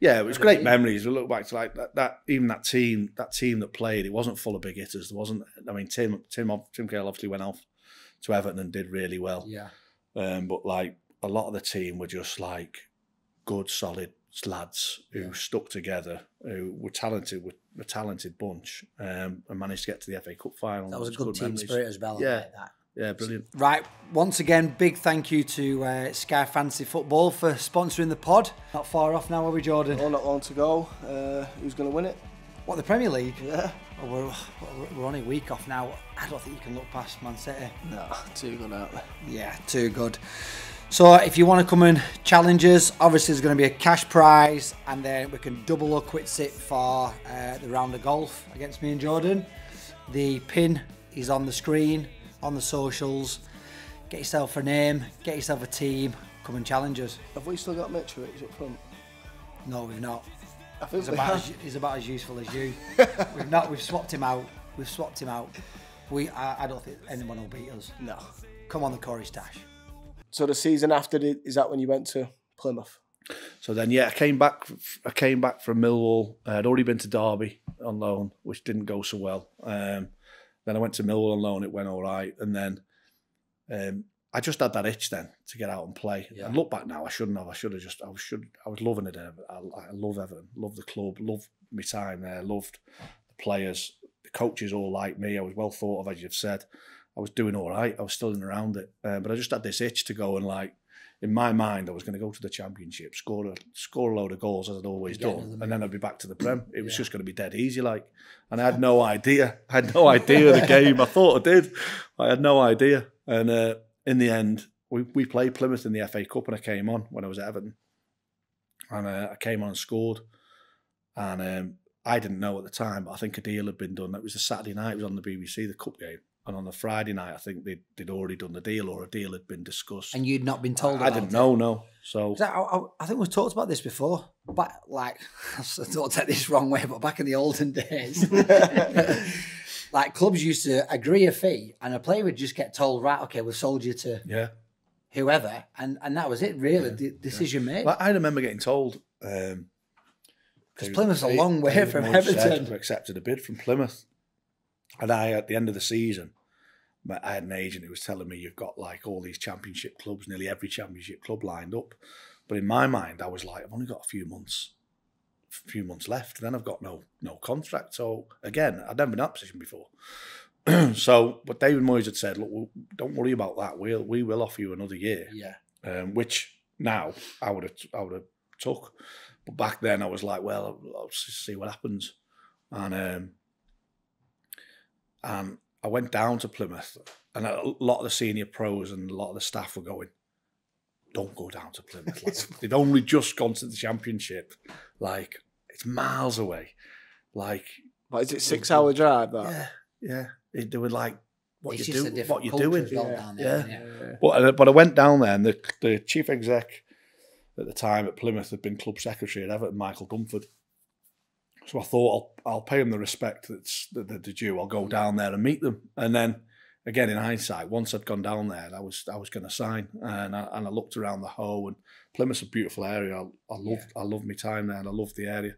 yeah, it was great memories. We look back to like that, that. Even that team, that team that played, it wasn't full of big hitters. There wasn't. I mean, Tim, Tim, Tim Cahill obviously went off to Everton and did really well. Yeah. Um, but like a lot of the team were just like good, solid lads who Yeah. stuck together, who were talented, were a talented bunch, um, and managed to get to the FA Cup final. That was a It's good team memories. spirit as well. Yeah. like that. Yeah, brilliant. Right, once again, big thank you to uh, Sky Fantasy Football for sponsoring the pod. Not far off now, are we, Jordan? Oh, not long to go. Uh, who's going to win it? What, the Premier League? Yeah. Oh, we're, we're- we're only a week off now. I don't think you can look past Man City. No, too good out there. Yeah, too good. So if you want to come and challenge us, obviously there's going to be a cash prize, and then we can double or quit sit for uh, the round of golf against me and Jordan. The pin is on the screen, on the socials. Get yourself a name, get yourself a team, come and challenge us. Have we still got Mitrovic up front? No, we've not. I think He's we about have. as, he's about as useful as you. we've not. We've swapped him out. We've swapped him out. We. I, I don't think anyone will beat us. No. Come on, the Corey Stash. So the season after, did, is that when you went to Plymouth? So then, yeah, I came back. I came back from Millwall. I'd already been to Derby on loan, which didn't go so well. Um, then I went to Millwall on loan. It went all right, and then um, I just had that itch then to get out and play. Yeah. I look back now, I shouldn't have. I should have just. I should. I was loving it. I, I love Everton. Love the club. Love my time there. Loved the players. The coaches all like me. I was well thought of, as you've said. I was doing all right. I was still in and around it, uh, but I just had this itch to go and like in my mind, I was going to go to the championship, score a score a load of goals as I'd always done, and then I'd be back to the prem. It was Yeah. just going to be dead easy, like. And I had no idea. I had no idea of the game. I thought I did. I had no idea. And uh, in the end, we we played Plymouth in the FA Cup, and I came on when I was at Everton, and uh, I came on and scored, and um, I didn't know at the time, but I think a deal had been done. That was a Saturday night. It was on the BBC, the cup game. And on the Friday night, I think they'd, they'd already done the deal or a deal had been discussed. And you'd not been told. I about didn't it. know, no. So I, I, I think we've talked about this before, but like, don't take this wrong way, but back in the olden days, like clubs used to agree a fee, and a player would just get told, right, okay, we've sold you to yeah, whoever, and and that was it, really. The decision made. Well, I remember getting told um, Because Plymouth's a long way David from said Everton. accepted a bid from Plymouth, and I at the end of the season, I had an agent who was telling me you've got like all these championship clubs, nearly every championship club lined up. But in my mind, I was like, I've only got a few months, a few months left. Then I've got no no contract. So again, I'd never been in that position before. so, but David Moyes had said, look, well, don't worry about that. We'll we will offer you another year Yeah, um, which now I would have I would have took, but back then I was like, well, I'll, I'll see what happens, and um, and I went down to Plymouth, and a lot of the senior pros and a lot of the staff were going, don't go down to Plymouth. Like, they'd only just gone to the championship, like it's miles away, like What is it? Six hour drive. That. yeah, yeah. They, they were like, what it's you just a do, what you culture doing? Yeah. down there. Yeah. isn't? Yeah. But, uh, but I went down there, and the, the chief exec at the time at Plymouth had been club secretary at Everton, Michael Dunford. So I thought I'll, I'll pay them the respect that's that they're due. I'll go down there and meet them. And then, again, in hindsight, once I'd gone down there, I was I was going to sign, and I, and I looked around the Hoe, and Plymouth's a beautiful area. I, I loved I loved my time there, and I loved the area.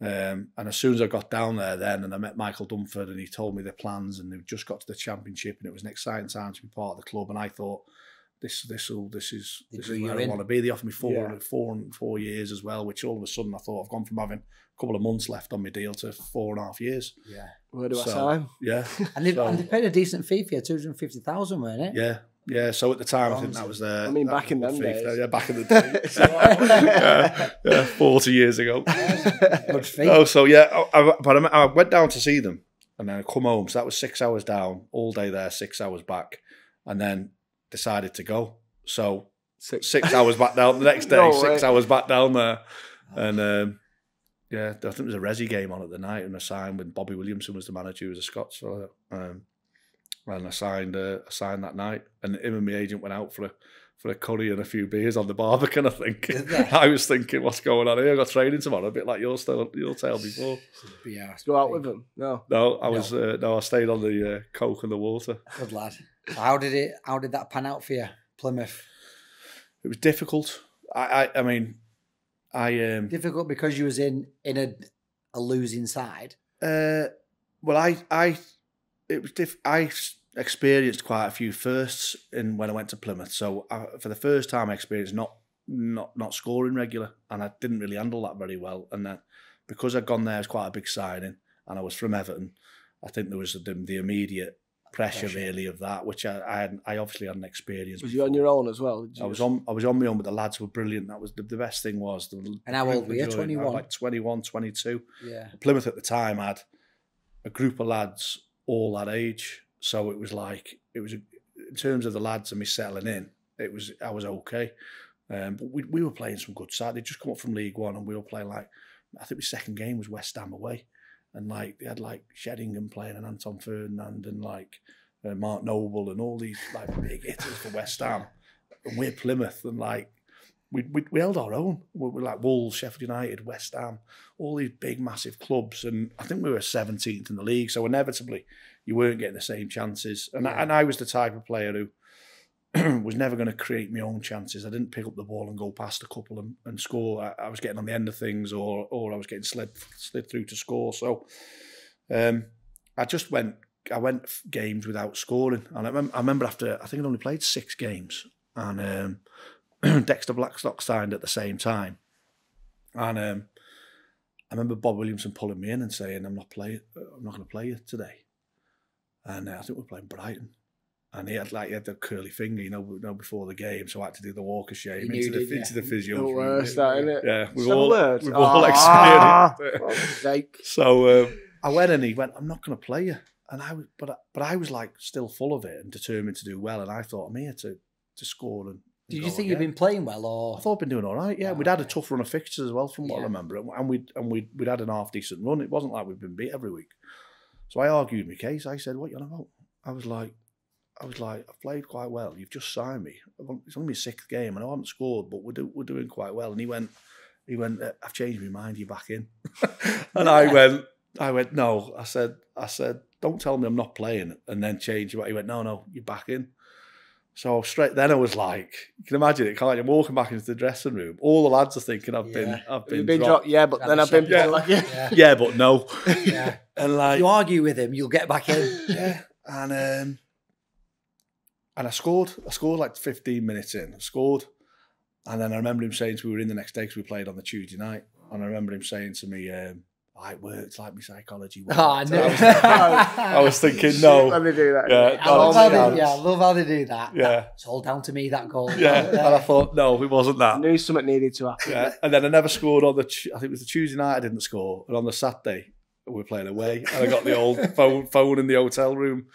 Um, and as soon as I got down there, then and I met Michael Dunford and he told me their plans, and they've just got to the championship, and it was an exciting time to be part of the club. And I thought, this this will this is this is where I want to be. They offered me four Yeah. four and four years as well, which all of a sudden I thought I've gone from having couple of months left on my deal to four and a half years. Yeah. Where do I So- sign? Yeah, And they, So- and they paid a decent fee for you, two hundred fifty thousand, weren't it? yeah, yeah. So at the time, I think that was the. I mean, back in the them fee. days. Yeah, back in the day. yeah, yeah, forty years ago. Good fee. Oh, so yeah, I, I, but I, I went down to see them, and then I come home. So that was six hours down, all day there, six hours back, and then decided to go. So Six. six hours back down the next day, No six hours back down there, and um, yeah, I think there was a Resi game on at the night, and I signed when Bobby Williamson was the manager, who was a Scots fella, um, and I signed, uh, I signed that night, and him and my agent went out for a. For a curry and a few beers on the Barbican, I think. I was thinking, what's going on here? I got training tomorrow, a bit like your style, your tale before. Yeah. Go out with him. No. No, I was uh, no, I stayed on the uh, coke and the water. Good lad. How did it? How did that pan out for you, Plymouth? It was difficult. I, I, I mean, I um, Difficult because you was in in a a losing side. uh, well, I, I, it was diff- I experienced quite a few firsts in when I went to Plymouth. So I, for the first time, I experienced not not not scoring regular, and I didn't really handle that very well. And then because I'd gone there, was quite a big signing, and I was from Everton. I think there was the, the immediate pressure, Pressure. really of that, which I I, hadn't, I obviously hadn't experienced. Was you on your own as well? I was on I was on my own, but the lads were brilliant. That was the, the best thing was. The, And how old were you? I 21? Like 21, 22. Yeah. Plymouth at the time had a group of lads all that age, so it was like it was in terms of the lads and me settling in. It was I was okay, um, but we we were playing some good side. They just come up from League One, and we were playing like I think the second game was West Ham away, and like they had like Sheringham playing and Anton Ferdinand and like uh, Mark Noble and all these like big hitters for West Ham, and we're Plymouth and like. We, we, we held our own. We were like Wolves, Sheffield United, West Ham, all these big, massive clubs, and I think we were 17th in the league. So inevitably, you weren't getting the same chances. And I, and I was the type of player who was never going to create my own chances. I didn't pick up the ball and go past a couple and, and score. I, I was getting on the end of things, or or I was getting slid slid through to score. So um, I just went. I went games without scoring, and I, remem- I remember after I think I'd only played six games, and um, Dexter Blackstock signed at the same time, and um, I remember Bob Williamson pulling me in and saying, "I'm not playing. I'm not going to play you today." And uh, I think we we're playing Brighton, And he had like he had the curly finger, you know, you know, before the game, so I had to do the walk of shame You knew into the you did, into the physio. The room. worst, that, innit? Yeah, we've all, words? we've all Ah, experienced it. for fuck's sake. So um, I went and he went, I'm not going to play you. And I was, but I, but I was like still full of it and determined to do well. And I thought I'm here to to score and. and Did you think you've been playing well, or I thought I'd been doing all right. Yeah, Oh, we'd had a tough run of fixtures as well, from what I remember, and and we and we'd, we'd had an half decent run. It wasn't like we'd been beat every week. So I argued my case. I said, "What you on about?" I was like, "I was like, I've played quite well. You've just signed me. It's only my sixth game, and I haven't scored, but we're do, we're doing quite well." And he went, "He went, "Uh, I've changed my mind. You're back in." and I went, I went, "No." I said, I said, "Don't tell me I'm not playing," and then change. He went, "No, no, you're back in." So straight then I was like, you can imagine it, can't you? I'm walking back into the dressing room. All the lads are thinking I've been, I've been, been dropped. dropped, yeah, but then I've been shot. like, yeah. yeah, Yeah, but no. yeah. and If like, you argue with him, you'll get back in. yeah, and um, and I scored. I scored like 15 minutes in. I scored, and then I remember him saying to me, we were in the next day because we played on the Tuesday night, and I remember him saying to me, um, "Oh, "It worked like my psychology." worked." Oh, I And know. I was, I was thinking, no, When they do that. Yeah, I love, no, how they, yeah, I love how they do that. yeah, It's all down to me, that goal. yeah. And I thought, no, it wasn't that. I that. knew something needed to happen. Yeah, and then I never scored on the. I think it was the Tuesday night I didn't score, and on the Saturday we were playing away, and I got the old phone phone in the hotel room.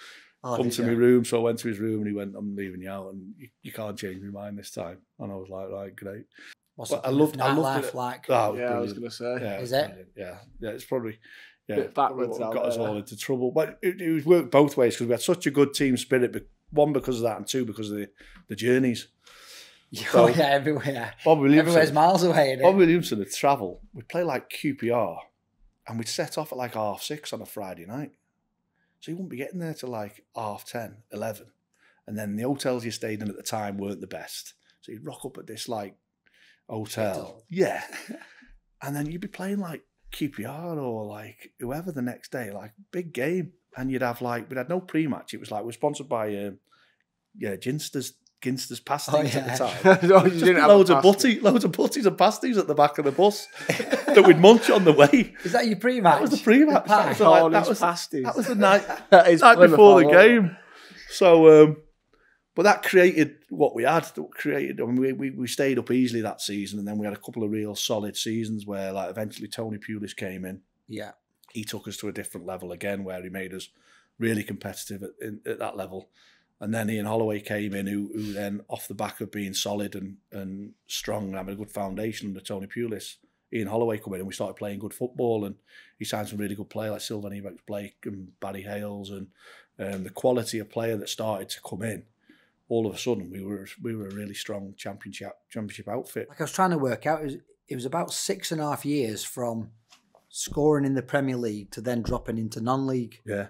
Oh, come to you? my room, so I went to his room, and he went, "I'm leaving you out, and you, you can't change my mind this time." And I was like, "Right, great." What's But I point loved- of I loved nightlife it. like? That was Yeah, I was going to say. Yeah, Is it? brilliant. Yeah, yeah. It's probably yeah, Bit backwards what out got us there. all into trouble, but it, it worked both ways because we had such a good team spirit. One because of that, and two because of the, the journeys. oh, yeah, everywhere. Bob Everywhere's Williamson, miles away. Bob Innit? Williamson would travel. We'd play like QPR, and we'd set off at like half six on a Friday night. So you wouldn't be getting there till like half 10, 11. And then the hotels you stayed in at the time weren't the best. So you'd rock up at this like hotel. Hotel. Yeah. and then you'd be playing like QPR or like whoever the next day, like big game. And you'd have like, we had no pre match. It was like, we're sponsored by, um, yeah, Ginsters, Ginsters pasties Oh, at the time. No, you Just didn't loads a of pasty. butty, loads of butties and pasties at the back of the bus that we'd munch on the way. Is that your pre-match? That was the pre-match. That was, the, like, that, was, pasties. that was the night, That is night before the game. So, um, but that created what we had. That created. I mean, we, we we stayed up easily that season, and then we had a couple of real solid seasons where, like, eventually Tony Pulis came in. Yeah. He took us to a different level again, where he made us really competitive at, in, at that level. And then Ian Holloway came in, who, who then, off the back of being solid and, and strong and having a good foundation under Tony Pulis, Ian Holloway come in and we started playing good football. And he signed some really good players like Sylvan Ebex Blake and Barry Hayles. And um, the quality of player that started to come in, all of a sudden, we were we were a really strong championship championship outfit. Like I was trying to work out, it was, it was about six and a half years from scoring in the Premier League to then dropping into non-league, Yeah,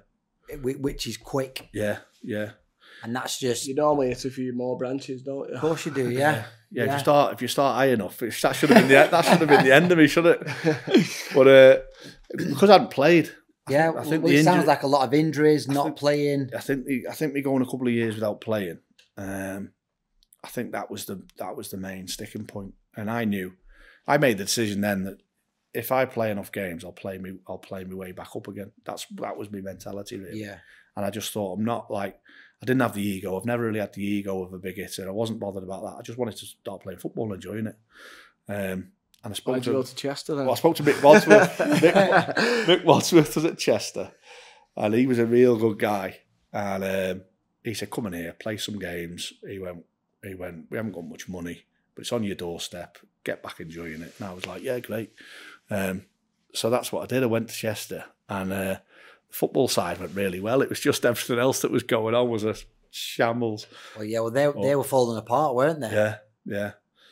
which is quick, yeah, yeah. And that's just. You normally hit a few more branches, don't you? Of course you do, yeah. Yeah, if Yeah. you start if you start high enough, it- that should have been the that should have been the end of me, should it? But uh, because I hadn't played, Yeah, I think well, the it sounds like a lot of injuries, not think- playing. I think the, I think me going a couple of years without playing, um, I think that was the that was the main sticking point. And I knew, I made the decision then that if I play enough games, I'll play me I'll play my way back up again. That's that was my mentality really. Yeah. And I just thought I'm not like I didn't have the ego. I've never really had the ego of a big hitter. I wasn't bothered about that. I just wanted to start playing football and enjoying it. Um, and I spoke Why'd you to go to Chester then? well, I spoke to Mick Wadsworth. Mick, Mick Wadsworth was at Chester, and he was a real good guy. And um, he said, "Come in here, play some games." He went, "He went. We haven't got much money, but it's on your doorstep. Get back enjoying it." And I was like, "Yeah, great." Um, so that's what I did. I went to Chester, and uh, football side went really well. It was just everything else that was going on was a shambles. Well, yeah, well, they, they were falling apart, weren't they? Oh. Yeah, yeah.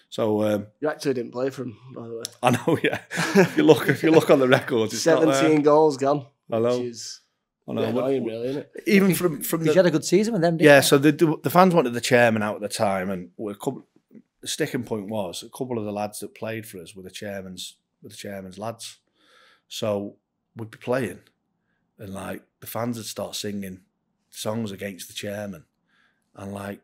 So um, You actually didn't play for him, by the way. I know, yeah. if you look, if you look on the records, it's not 17 goals gone. I know. Is I a know. annoying, really, isn't it? even from from the you had a good season with them, didn't yeah, you? so the the fans wanted the chairman out at the time, and a couple, the sticking point was a couple of the lads that played for us were the chairman's were the chairman's lads, so we'd be playing, and like the fans would start singing songs against the chairman, and like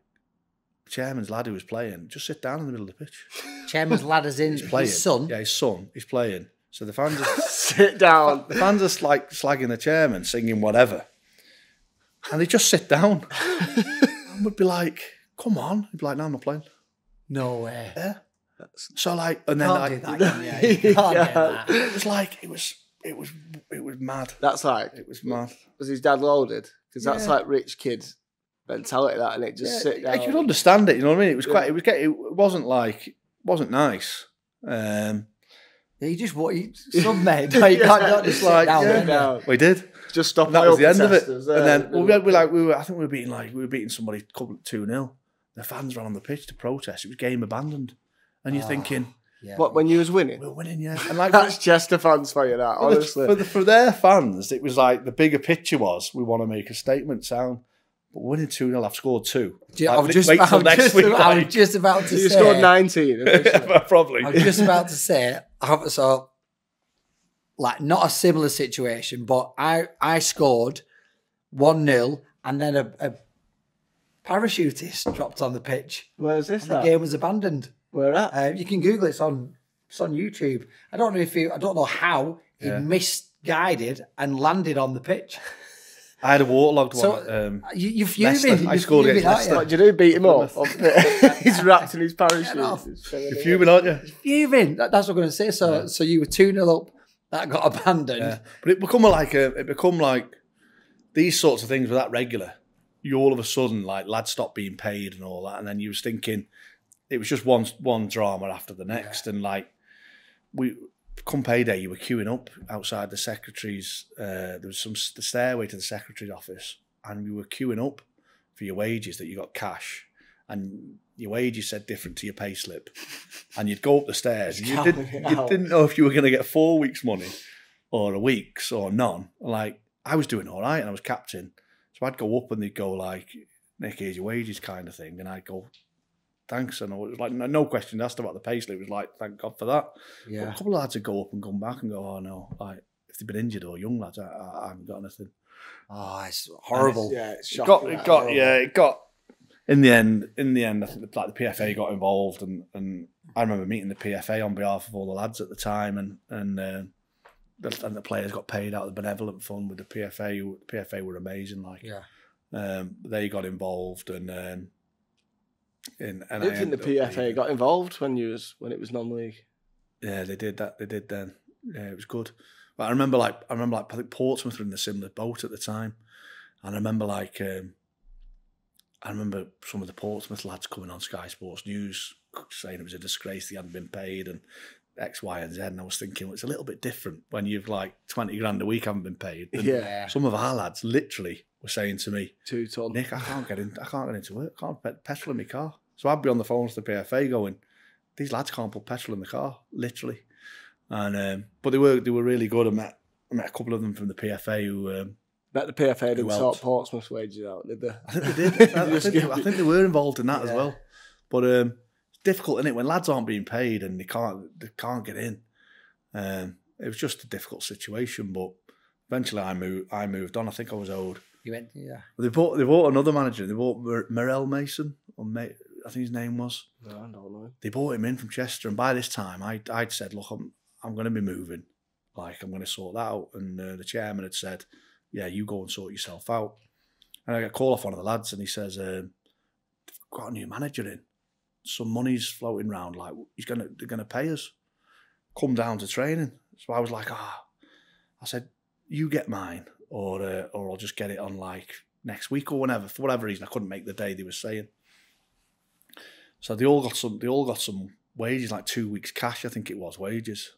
the chairman's lad who was playing just sit down in the middle of the pitch. Chairman's ladders in He's playing, his son. yeah, his son, he's playing. So the fans are Sit down. the fans are like slagging the chairman, singing whatever, and they just sit down. And we'd be like, "Come on!" He'd be like, "No, I'm not playing." No way. Yeah. So like, and then Can't I, do that, can you? You can't Yeah. it was like it was it was it was mad. That's like It was mad. was his dad loaded? Because that's Yeah. like rich kid mentality, that and it just sit I down. could understand it. You know what I mean? It was Yeah. quite. It was. Get, it wasn't like. It wasn't nice. Um, Yeah, you just what you some men. You can't not just like, down. yeah. can down. we did. Just stop. And that was the end of it. protesters, and uh, then well, we, had- we like we were. I think we were beating like we were beating somebody couple two 0 The fans ran on the pitch to protest. It was game abandoned, and you're Ah. thinking Yeah. what when you was winning? we're winning, yeah. And like That's Chester fans for you, that for, the- honestly. for, the, for their fans, it was like the bigger picture was we want to make a statement sound. But winning 2 0, I've scored two. You- I'm, just, I'm, just, week. I was just about to So you say. scored 19. Probably. I was just about to say. I have- So, like, not a similar situation, but I I scored one 0 and then a, a parachutist dropped on the pitch. Where's this? And the game was abandoned. Where at? Uh, you can Google it. It's on it's on YouTube. I don't know if you. I don't know how he Yeah. misguided and landed on the pitch. I had a waterlogged one. Um, you, you're Leicester. fuming. I You're scored fuming, against aren't you? Did you do? Beat him up? Plymouth. He's wrapped in his parachute. off. You're fuming, aren't you? Fuming. That, that's what I'm going to say. So so you were two 0 up. That got abandoned. Yeah. But it become like a, it become like these sorts of things were that regular. You all of a sudden like lads stopped being paid and all that, and then you was thinking it was just one one drama after the next, and like we come payday, you were queuing up outside the secretary's. Uh, there was some the stairway to the secretary's office, and we were queuing up for your wages that you got cash, and your wages said different to your pay slip, and you'd go up the stairs, and you didn't you didn't know if you were going to get four weeks' money or a week's or none. Like I was doing all right, and I was captain, so I'd go up and they'd go like, "Nick, here's your wages," kind of thing, and I'd go. Thanks, and all. it was like no, no question asked about the pay slip. It was like, thank God for that. But Yeah. a couple of lads would go up and come back and go, oh no, like if they've been injured or young lads, I, I, I haven't got anything. Oh, it's horrible. Yeah, it's It shocking. got, it got, isn't yeah, it got. In the end, in the end, I think the, like the PFA got involved, and, and I remember meeting the PFA on behalf of all the lads at the time, and and uh, the, and the players got paid out of the benevolent fund with the PFA. The PFA were amazing, like Yeah. um, they got involved, and um, in, and I think the PFA leaving. got involved when you was when it was non-league. Yeah, they did that. They did then. Yeah, it was good. But I remember like I remember like I think Portsmouth were in a similar boat at the time, and I remember like um, I remember some of the Portsmouth lads coming on Sky Sports News saying it was a disgrace they hadn't been paid and X, Y, and Z. And I was thinking well, it's a little bit different when you've like twenty grand a week haven't been paid. And Yeah, Some of our lads literally were saying to me, two ton. Nick, I can't get in. I can't get into work. I can't put petrol in my car. So I'd be on the phone to the PFA going, "These lads can't put petrol in the car, literally." And um, but they were they were really good. I met I met a couple of them from the PFA who um, Bet the PFA didn't sort helped? Portsmouth's wages out, did they? I think they did. I, I think, I think they were involved in that as well. But um, it's difficult, isn't it, when lads aren't being paid and they can't they can't get in. Um, it was just a difficult situation, but eventually I moved. I moved on. I think I was owed You went, yeah. They bought they bought another manager. They bought Mor- Morell Maison, or Ma- I think his name was. No, I don't know. They bought him in from Chester, and by this time, I I'd said, look, I'm I'm going to be moving. Like I'm going to sort that out. And uh, the chairman had said, yeah, you go and sort yourself out. And I got a call off one of the lads, and he says, um, got a new manager in. Some money's floating around. Like he's gonna they're going to pay us. Come down to training. So I was like, ah. I said, you get mine, or uh, or I'll just get it on like next week or whenever. For whatever reason, I couldn't make the day they were saying. So they all got some. They all got some wages, like two weeks cash, I think it was wages.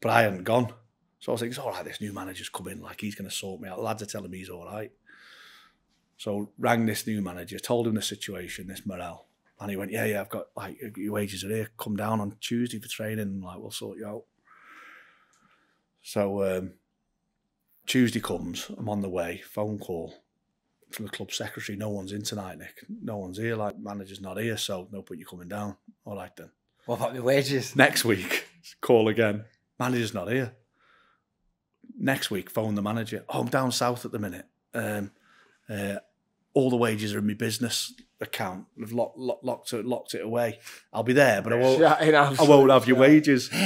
But I hadn't gone, so I was like, "It's all right. This new manager's come in. Like he's going to sort me out." Lads are telling me he's all right. So rang this new manager, told him the situation, this Morell, and he went, "Yeah, yeah, I've got like your wages are here. Come down on Tuesday for training. And, like we'll sort you out." So um, Tuesday comes. I'm on the way. Phone call from the club secretary. No one's in tonight, Nick. No one's here. Like manager's not here, so no point you coming down. All right then. What about the wages? Next week, call again. Manager's not here. Next week, phone the manager. Oh, I'm down south at the minute. Um, uh, all the wages are in my business account. I've locked, locked, locked, it, locked it away. I'll be there, but I won't. I won't have your wages.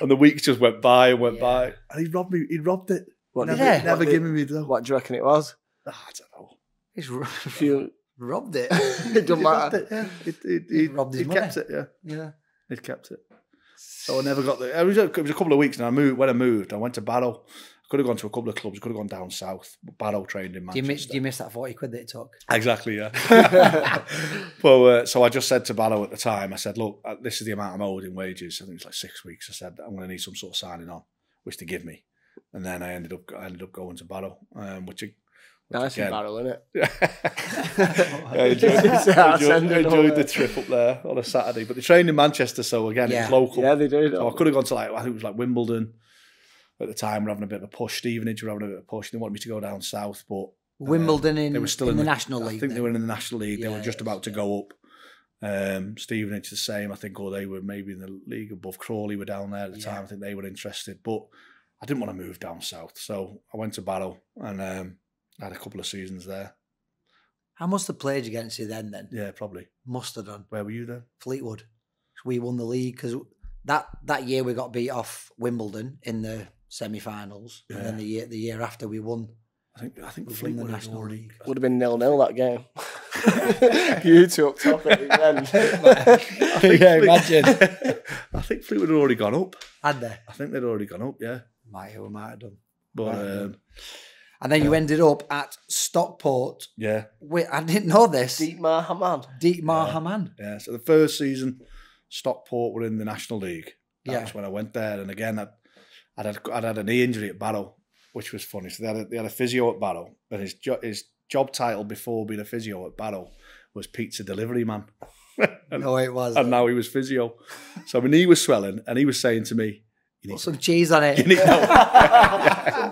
And the weeks just went by and went Yeah. by, and he robbed me. He robbed it. What, never, Yeah. never what, giving me the. what do you reckon it was? Ah, I don't know. It's r- A few Robbed it. it doesn't He matter. it, yeah. It, it, it, robbed his he kept it, yeah. yeah. He kept it. So I never got the. It was, a, it was a couple of weeks, and I moved. When I moved, I went to Barrow. I could have gone to a couple of clubs. Could have gone down south. But Barrow trained in Do you, Manchester. miss, do you miss that 40 quid that it took? Exactly, yeah. well, uh, so I just said to Barrow at the time, I said, look, uh, this is the amount I'm owed in wages. I think it's like six weeks. I said, I'm going to need some sort of signing on, which to give me. And then I ended up I ended up going to Barrow, um, which I, Nice Again. and barrel, isn't it? I enjoyed, Yeah, enjoyed, send it enjoyed the trip up there on a Saturday. But they trained in Manchester, so again, it Yeah. was local. Yeah, they do. So I could have gone to like I think it was like Wimbledon at the time. We're having a bit of a push. Stevenage were having a bit of a push. They wanted me to go down south, but Wimbledon in, they were still in, in, the, National League. I League. think they were in the National League. they were just about to go up. Um, Stevenage the same, I think, or they were maybe in the league above. Crawley were down there at the Yeah. time. I think they were interested, but I didn't want to move down south, so I went to Barrow and um, I had a couple of seasons there. I must have played against you then. Then Yeah, probably. must have done Where were you then? Fleetwood. We won the league because that that year we got beat off Wimbledon in the semi-finals, and then the year the year after we won. I think I think We won the Fleetwood National already. League. Would have been nil nil that game. you two up top at the end. yeah, imagine. I think Fleetwood had already gone up. Had they? I think they'd already gone up. Yeah, Might have, might have done. but Right, um, And then you ended up at Stockport. yeah, Wait, I didn't know this. Dietmar Hamann. Dietmar Yeah. Hamann. Yeah, so the first season, Stockport were in the National League. That Yeah. was when I went there, and again, I'd, I'd, had, I'd had a knee injury at Barrow, which was funny. So they had a, they had a physio at Barrow, and his jo- his job title before being a physio at Barrow was pizza delivery man, and, No, it was. and now he was physio. So my knee was swelling, and he was saying to me, "You need Put some cheese on it. you need no.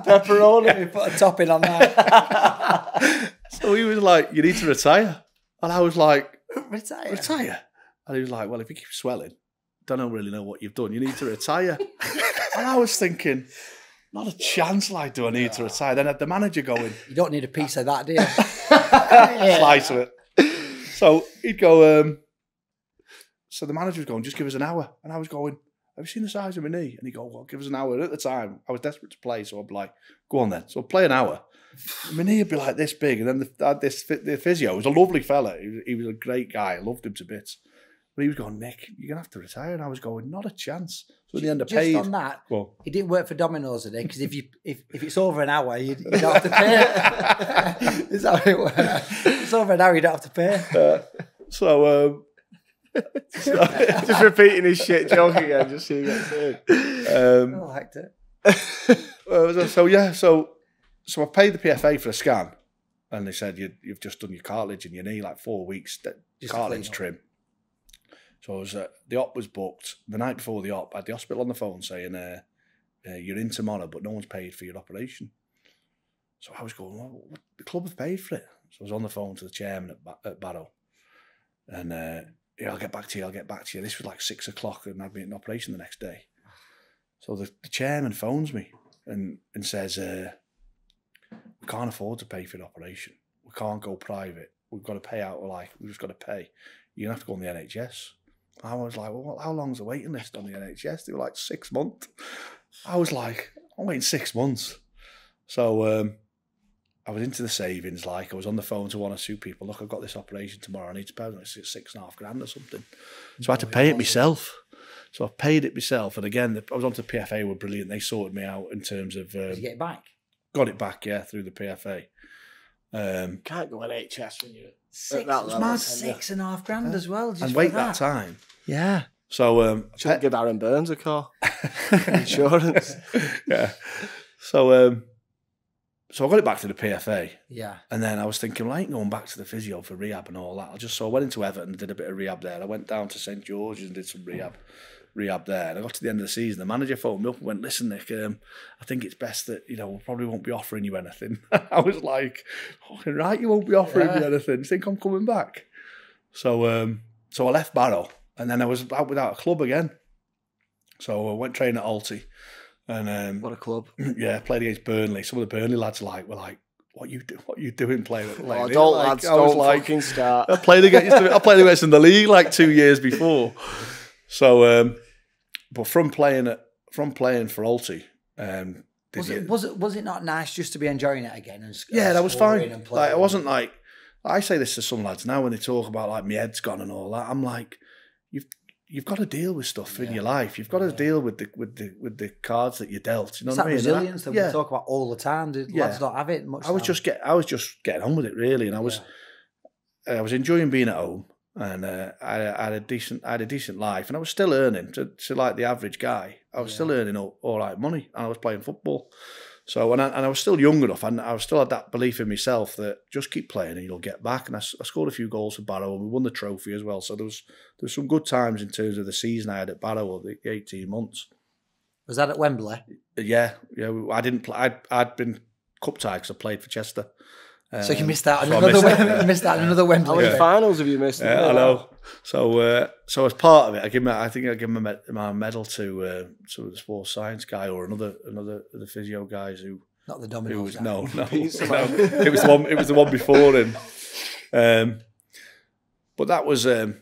Pepperoni. Put a topping on that. So he was like, "You need to retire," and I was like, Retire. retire. And he was like, well, if you keep swelling, don't really know what you've done. You need to retire. and I was thinking, not a chance, like, do I need to retire? Then I had the manager going, You don't need a piece of that, do you? slice of it. So he'd go, um, so the manager was going, just give us an hour. And I was going, have you seen the size of my knee? And he'd go, well, give us an hour. And at the time, I was desperate to play, so I'd be like, go on then. So I'd play an hour. My knee would be like this big. And then the, this the physio was a lovely fella. He was, he was a great guy. I loved him to bits. But he was going, Nick, you're going to have to retire. And I was going, not a chance. So in the end, I Just on that, Well, it didn't work for Domino's today because if you if, if it's over an hour, you, you don't have to pay. Is that how it works? If it's over an hour, you don't have to pay. uh, so, um, Just repeating his shit joke again, just so he gets in. I um, liked it. So yeah, so so I paid the PFA for a scan, and they said you, you've just done your cartilage in your knee, like four weeks that Just cartilage trim. So I was uh, the op was booked the night before the op. I had the hospital on the phone saying uh, uh, you're in tomorrow, but no one's paid for your operation. So I was going, well, what, the club have paid for it. So I was on the phone to the chairman at, Ba- at Barrow, and uh, yeah, I'll get back to you. I'll get back to you. This was like six o'clock, and I'd be in operation the next day. So the, the chairman phones me and and says, uh, "We can't afford to pay for the operation. We can't go private. We've got to pay out. Like we've just got to pay. You're gonna have to go on the NHS." I was like, "Well, how long's the waiting list on the NHS?" They were like six months. I was like, "I'm waiting six months." So um, I was into the savings. Like I was on the phone to one or two people. Look, I've got this operation tomorrow. I need to pay like six six and a half grand or something. So I had to pay it myself. So I paid it myself. And again, the, I was onto PFA were brilliant. They sorted me out in terms of um, Did you get it back? got it back, yeah, through the PFA. Um, Can't go on NHS when you're Six, that it mad, six and a half grand as well. Just and wait that. time. Yeah. So um, Should pe- give Aaron Burns a call. Insurance. yeah. So um, so I got it back to the PFA, Yeah. and then I was thinking, well, I ain't going back to the physio for rehab and all that. I just so I went into Everton, and did a bit of rehab there. I went down to St George's and did some rehab. Rehab there, and I got to the end of the season. The manager phoned me up and went, "Listen, Nick, um, I think it's best that you know we probably won't be offering you anything." I was like, "Fucking right, you won't be offering me anything. You think I'm coming back?" So, um, so I left Barrow, and then I was out without a club again. So I went training at Alty, and um, What a club. yeah, played against Burnley. Some of the Burnley lads like were like, "What you do? What you doing playing at Oh, playing?" don't like, lads, I don't like, fucking start. I played against I played against in the league like two years before. So, um, but from playing at from playing for Alty, um, Was you- it, was it was it not nice just to be enjoying it again? And, yeah, that was fine. and Like I wasn't like I say this to some lads now when they talk about like my head's gone and all that. I'm like, you've you've got to deal with stuff in your life. You've got to Yeah. deal with the with the with the cards that you're dealt. You know It's what that I mean? Resilience that yeah. we talk about all the time. The Yeah. Lads don't have it much. I was now. just get I was just getting on with it really, and I was I was enjoying being at home, and uh, I, I had a decent I had a decent life, and I was still earning to, to like the average guy. I was Yeah. still earning all, all right money, and I was playing football. So and I, and I was still young enough, and I still had that belief in myself that just keep playing and you'll get back. And I scored a few goals for Barrow, and we won the trophy as well. So there was there was some good times in terms of the season I had at Barrow, the eighteen months. Was that at Wembley? Yeah, yeah. I didn't play. I'd, I'd been cup tied because I played for Chester. So you Um, missed out on so I another. missed Wem- it. missed out on another How many Yeah. finals have you missed? Yeah, I know. So, uh, so as part of it, I give my, I think I give my, med- my medal to uh, to the sports science guy or another another the physio guys who Not the who Domino's. was guy. no no, no. it was the one it was the one before him. Um, but that was um,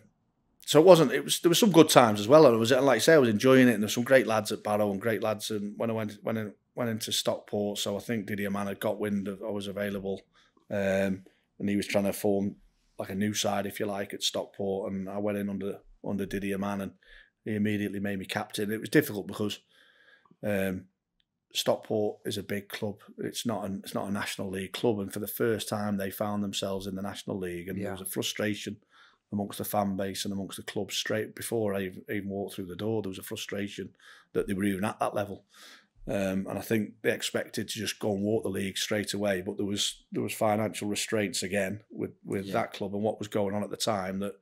so it wasn't. It was there were some good times as well, and it was like I say, I was enjoying it, and there's some great lads at Barrow and great lads, and when I went when I went into Stockport, so I think Didi Hamann had got wind of I was available, um, and he was trying to form like a new side, if you like, at Stockport, and I went in under under Didi Hamann, and he immediately made me captain. It was difficult because. Um, Stockport is a big club. It's not an, it's not a national league club, and for the first time they found themselves in the national league, and Yeah. there was a frustration amongst the fan base and amongst the club straight before I even, even walked through the door. There was a frustration that they were even at that level, um, and I think they expected to just go and walk the league straight away. But there was there was financial restraints again with with Yeah. that club and what was going on at the time that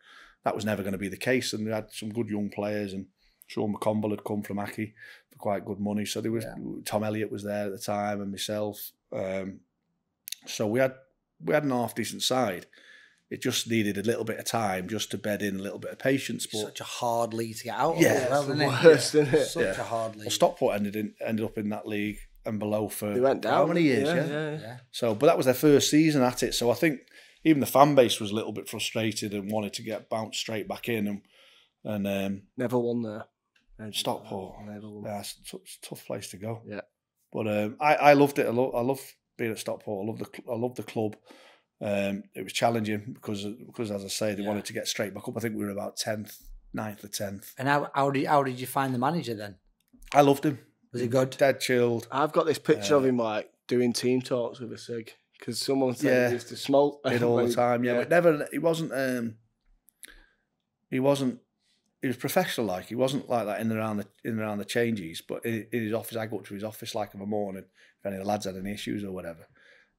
that was never going to be the case. And they had some good young players and. Sean McConville had come from Aki for quite good money. So there was Yeah. Tom Elliott was there at the time and myself. Um, so we had we had an half decent side. It just needed a little bit of time just to bed in a little bit of patience. But Such a hard league to get out of. Yeah, as well, it's the isn't it? worst, isn't it? Such Yeah. a hard league. well, Stockport ended in, ended up in that league and below for They went down. how many years? Yeah. yeah. yeah. So, but that was their first season at it. So I think even the fan base was a little bit frustrated and wanted to get bounced straight back in. And and um, Never won there. Stockport. Never won. Yeah, it's a t- it's a tough place to go. Yeah. But um, I, I loved it. I love I love being at Stockport. I love the cl- I love the club. Um, it was challenging because because as I say, they Yeah. wanted to get straight back up. I think we were about tenth, 9th or tenth. And how, how did how did you find the manager then? I loved him. Was he good? Dead chilled. I've got this picture of Uh, him like doing team talks with a cig because someone said Yeah. he used to smoke Did all the he- time. Yeah, but never. He wasn't. Um, he wasn't. He was professional. Like he wasn't like that in and around the in and around the changes. But in, in his office, I go up to his office like of a morning if any of the lads had any issues or whatever,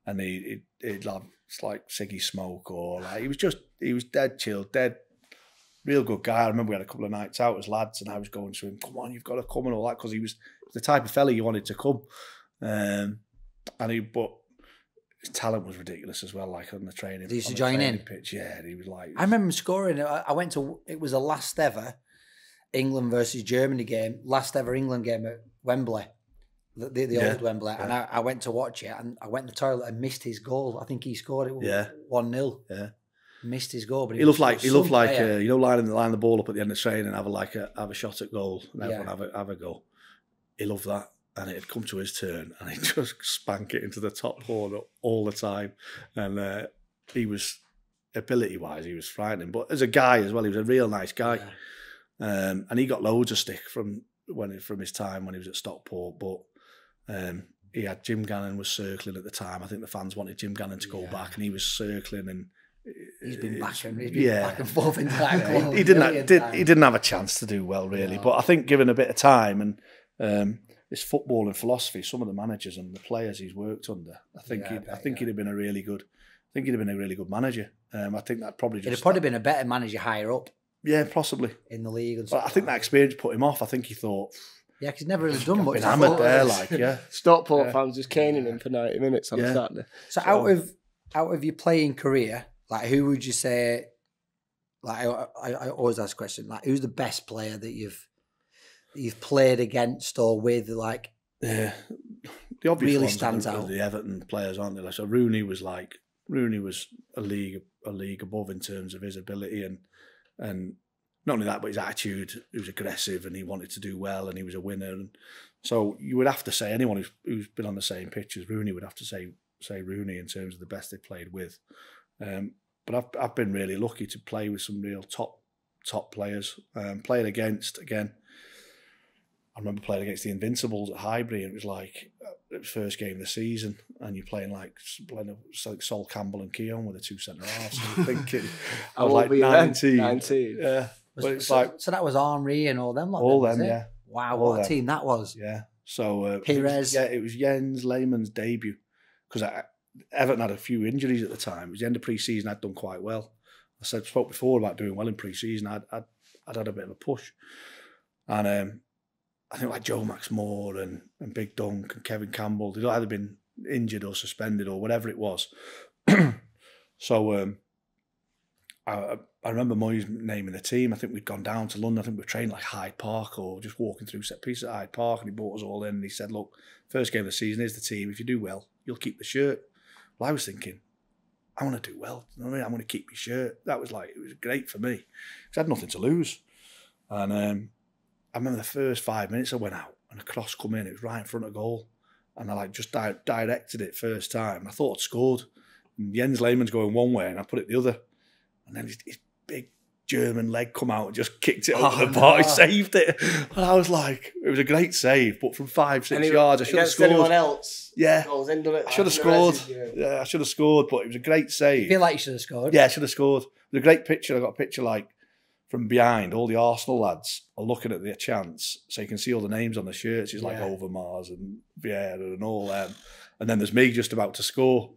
and he he'd, he'd have it's like ciggy smoke or like he was just he was dead chill, dead. Real good guy. I remember we had a couple of nights out as lads, and I was going to him, "Come on, you've got to come and all that," because he was the type of fella you wanted to come. Um, and he, but his talent was ridiculous as well. Like on the training, Did he used to join in? Pitch, yeah, he was like, I remember scoring. I I went to it was the last ever England versus Germany game, last ever England game at Wembley, the, the, the Yeah, old Wembley, and I, I went to watch it, and I went in the toilet and missed his goal. I think he scored it Yeah. one 0 Yeah. missed his goal. But he looked like he some looked like uh, you know lining the line the ball up at the end of the training and have a like a have a shot at goal and everyone Yeah. have a have a goal. He loved that, and it had come to his turn, and he just spank it into the top corner all the time, and uh, he was ability wise he was frightening, but as a guy as well, he was a real nice guy, Yeah. um, and he got loads of stick from when from his time when he was at Stockport, but. Um, he had Jim Gannon was circling at the time. I think the fans wanted Jim Gannon to go Yeah. back, and he was circling and He's been back and he's been yeah. back and forth into that Yeah, he, he didn't have, did, he didn't have a chance to do well really No. but I think given a bit of time and um, his football and philosophy some of the managers and the players he's worked under I think Yeah, I he'd, I bet, think yeah. he'd have been a really good I think he'd have been a really good manager um, I think that probably He'd just have probably been a better manager higher up yeah possibly in the league. I think that experience put him off I think he thought Yeah, because he's never really done much. been before. hammered there like yeah Stockport Yeah. fans just caning him for 90 minutes on Yeah. Saturday. So out of out of your playing career, like who would you say? Like I, I, I always ask a question, like who's the best player that you've that you've played against or with? Like Yeah, the obvious Really ones are stands the, out. the Everton players, aren't they? Like, so Rooney was like Rooney was a league a league above in terms of his ability and and not only that, but his attitude. He was aggressive and he wanted to do well and he was a winner. And so you would have to say anyone who's, who's been on the same pitch as Rooney would have to say say Rooney in terms of the best they played with. Um, but I've I've been really lucky to play with some real top top players. Um, playing against again. I remember playing against the Invincibles at Highbury, and it was like uh, it was first game of the season, and you're playing like playing like Sol Campbell and Keown with the two centre halves. thinking, I was like were you 19. 19. Yeah, Was- but it's so, like so that was Henry and all them. all was them, yeah, Wow, All what a team that was. yeah. So uh, Pires. yeah, it was Jens Lehmann's debut because Everton had a few injuries at the time. It was the end of pre-season. I'd done quite well. I said spoke before about doing well in pre-season. I'd I'd, I'd had a bit of a push, and um, I think like Joe Max Moore and, and Big Dunk and Kevin Campbell, they'd either been injured or suspended or whatever it was. so um, I, I remember Moyes naming the team. I think we'd gone down to London. I think we were training like Hyde Park or just walking through set pieces at Hyde Park, and he brought us all in. And he said, "Look, first game of the season is the team. If you do well, you'll keep the shirt." Well, I was thinking, I want to do well. You know I mean? I want to keep my shirt. That was like it was great for me because I had nothing to lose. And um, I remember the first five minutes I went out and a cross come in. It was right in front of goal, and I like just di- directed it first time. I thought I'd scored. And Jens Lehmann's going one way, and I put it the other, and then his big German leg come out and just kicked it over Oh, the bar. He no. saved it, and I was like, it was a great save, but from five six Any- yards, I should have against anyone scored. else. Yeah, Goals in. I should have scored. yeah. Yeah, I should have scored, but it was a great I save. feel like you should have scored. Yeah, I should have scored. It was a great picture. I got a picture like from behind. All the Arsenal lads are looking at their chance, so you can see all the names on the shirts. It's like Yeah. Overmars and Vieira and all them. And then there's me just about to score.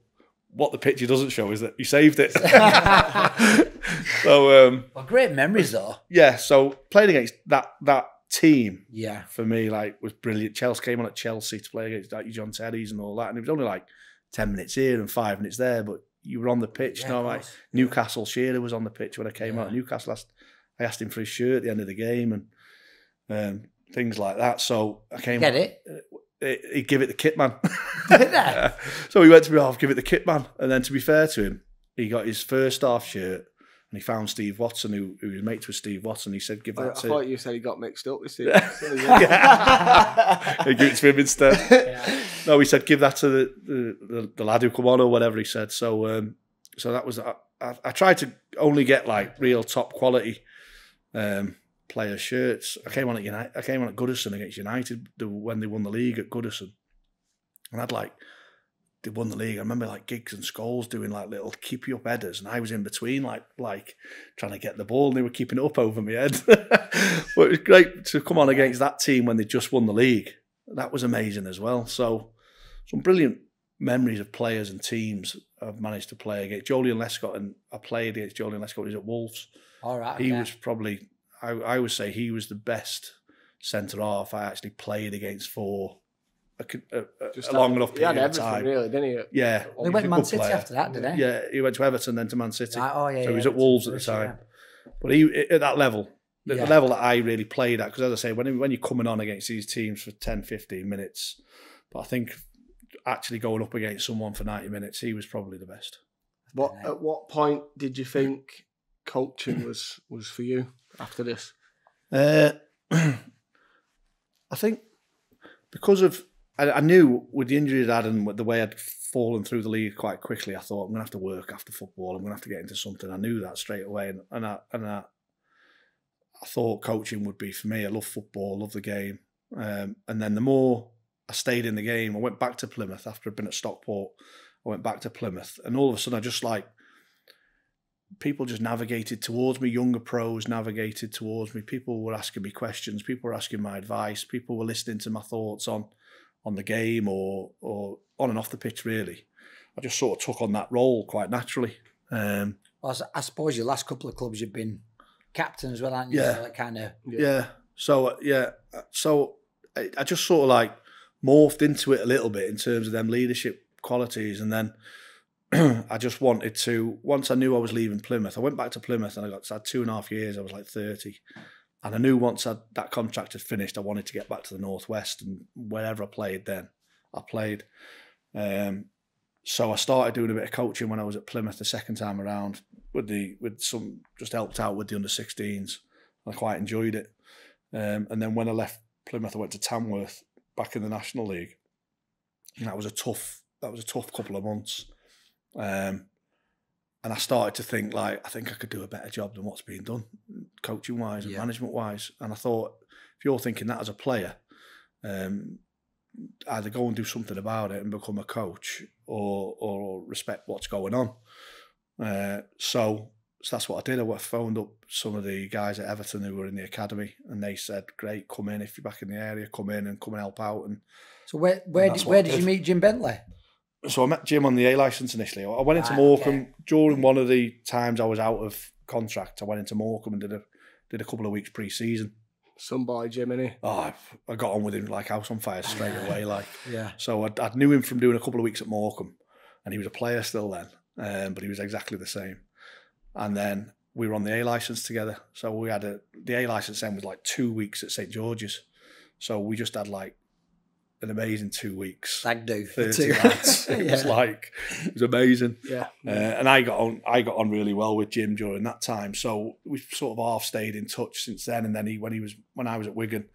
What the picture doesn't show is that you saved it. so um, Well, great memories though. yeah, so playing against that that team Yeah. for me like was brilliant. Chelsea came on at Chelsea to play against like John Terry's and all that, and it was only like ten minutes here and five minutes there, but you were on the pitch. Yeah, you know, like. Newcastle Shearer was on the pitch when I came Yeah. out. Newcastle Last, I asked him for his shirt at the end of the game and um, things like that. So I came. Get it? He- He'd give it the kit man. Did they? so he went to me off, give it the kit man, and then to be fair to him, he got his first half shirt. And he found Steve Watson, who, who was mates with Steve Watson. He said, "Give I, I that to." thought you said he got mixed up with Steve. Yeah. he gave it to him instead. Yeah. No, he said give that to the, the, the, the lad who come on or whatever he said. So um, so that was I, I, I tried to only get like real top quality um, player shirts. I came on at United. I came on at Goodison against United when they won the league at Goodison, and I'd like they won the league. I remember like Giggs and Scholes doing like little keep you up headers, and I was in between like like trying to get the ball, and they were keeping it up over my head. but it was great to come on against that team when they just won the league. That was amazing as well. So some brilliant memories of players and teams I've managed to play against. Joleon Lescott and I played against Joleon Lescott. He was at Wolves. All right. He okay. was probably I, I would say he was the best centre half I actually played against for a, a, a, Just a long enough He had period of time. really, didn't he? Yeah, They he went a Man City player. after that, did they? Yeah, he went to Everton then to Man City. Right, oh yeah. So he was at Wolves at the first, time. But he at that level, the, the Yeah. level that I really played at, because as I say, when when you're coming on against these teams for 10, 15 minutes, but I think actually going up against someone for 90 minutes, he was probably the best. What at what point did you think coaching was was for you after this? Uh, I think because of I, I knew with the injury I'd had and with the way I'd fallen through the league quite quickly, I thought I'm gonna have to work after football. I'm gonna have to get into something. I knew that straight away, and, and I and I, I thought coaching would be for me. I love football, love the game, um, and then the more I stayed in the game, I went back to Plymouth after I'd been at Stockport. I went back to Plymouth, and all of a sudden, I just like people just navigated towards me. Younger pros navigated towards me. People were asking me questions. People were asking my advice. People were listening to my thoughts on on the game or or on and off the pitch. Really, I just sort of took on that role quite naturally. Um, Well, I s- I suppose your last couple of clubs you've been captain as well, aren't you? Yeah. So that kind of. yeah. So uh, yeah. So I, I just sort of like morphed into it a little bit in terms of them leadership qualities, and then I just wanted to. Once I knew I was leaving Plymouth, I went back to Plymouth, and I got I had two and a half years. I was like thirty, and I knew once I, that contract had finished, I wanted to get back to the northwest, and wherever I played, then I played. Um, so I started doing a bit of coaching when I was at Plymouth the second time around with the with some just helped out with the under 16s. I quite enjoyed it. Um, and then when I left Plymouth, I went to Tamworth back in the National League. And that was a tough that was a tough couple of months. Um, and I started to think like I think I could do a better job than what's being done, coaching wise and Yeah. management wise. And I thought if you're thinking that as a player, um, either go and do something about it and become a coach, or or respect what's going on. Uh, so so that's what I did. I went- phoned up some of the guys at Everton who were in the academy, and they said, "Great, come in if you're back in the area. Come in and come and help out." And So where where did, where did you meet Jim Bentley? So I met Jim on the A license initially. I went into Right, Morecambe okay. during one of the times I was out of contract. I went into Morecambe and did a did a couple of weeks pre-season. Some boy Jim, innit? Oh, I, I got on with him like house on fire straight away. Like Yeah. so, I, I knew him from doing a couple of weeks at Morecambe, and he was a player still then, um, but he was exactly the same. And then we were on the A license together. So we had a the A license then was like two weeks at St George's. So we just had like an amazing two weeks. Stag do. 30 lads. It was like it was amazing. Yeah. Uh, and I got on I got on really well with Jim during that time. So we've sort of half stayed in touch since then. And then he when he was when I was at Wigan,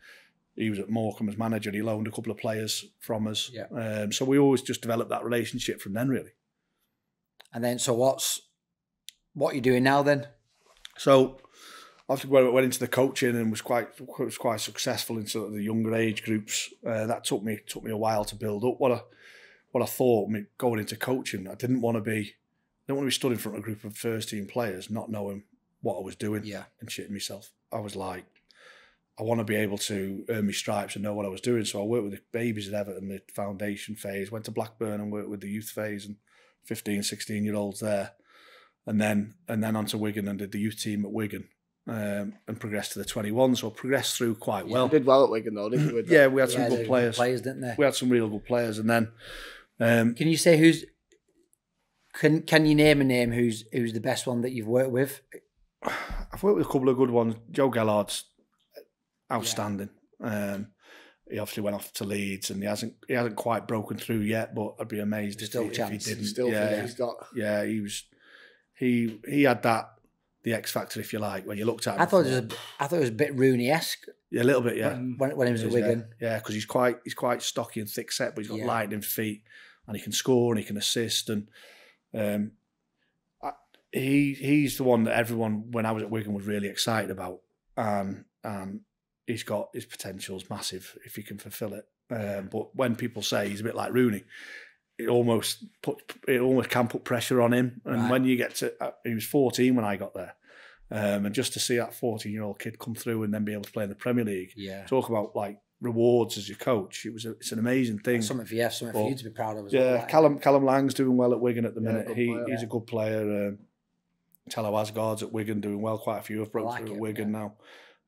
he was at Morecambe as manager and he loaned a couple of players from us. Yeah. Um, so we always just developed that relationship from then really. And then so what's what are you doing now then? So after when I went into the coaching and was quite was quite successful in sort of the younger age groups, uh, that took me took me a while to build up what I what I thought. I mean, going into coaching, I didn't want to be I didn't want to be stood in front of a group of first team players not knowing what I was doing Yeah. and shitting myself. I was like, I want to be able to earn my stripes and know what I was doing. So I worked with the babies at Everton, the foundation phase, went to Blackburn and worked with the youth phase and 15, 16 year olds there. And then and then on to Wigan and did the youth team at Wigan um, and progressed to the 21. So I progressed through quite You well. did well at Wigan, though, didn't you? Yeah, we had some Yeah, good they're players. Players, didn't they? We had some real good players. And then um, Can you say who's can can you name a name who's who's the best one that you've worked with? I've worked with a couple of good ones. Joe Gelhardt's outstanding. Um, he obviously went off to Leeds, and he hasn't he hasn't quite broken through yet. But I'd be amazed if, Still he, if he didn't. Still, yeah, yeah. he's got. yeah, he was. He he had that the X factor, if you like, when you looked at him. I thought it was a, I thought it was a bit Rooney esque yeah, a little bit, yeah. when, when he was at Wigan. Yeah, because he's quite he's quite stocky and thick set, but he's got Yeah. lightning feet, and he can score and he can assist, and um, I, he he's the one that everyone when I was at Wigan was really excited about, and and he's got his potential's massive if he can fulfil it. Um, but when people say he's a bit like Rooney, it almost put it almost can put pressure on him. And Right. when you get to uh, he was fourteen when I got there, um, and just to see that fourteen year old kid come through and then be able to play in the Premier League Yeah. talk about like rewards as your coach. It was a, it's an amazing thing. Something for you, something for you to be proud of as yeah, well. like. Callum Callum Lang's doing well at Wigan at the Yeah, minute. He player, he's yeah. a good player. Um, Thelo Aasgaard's at Wigan doing well. Quite a few have broke like through it, at Wigan yeah. now.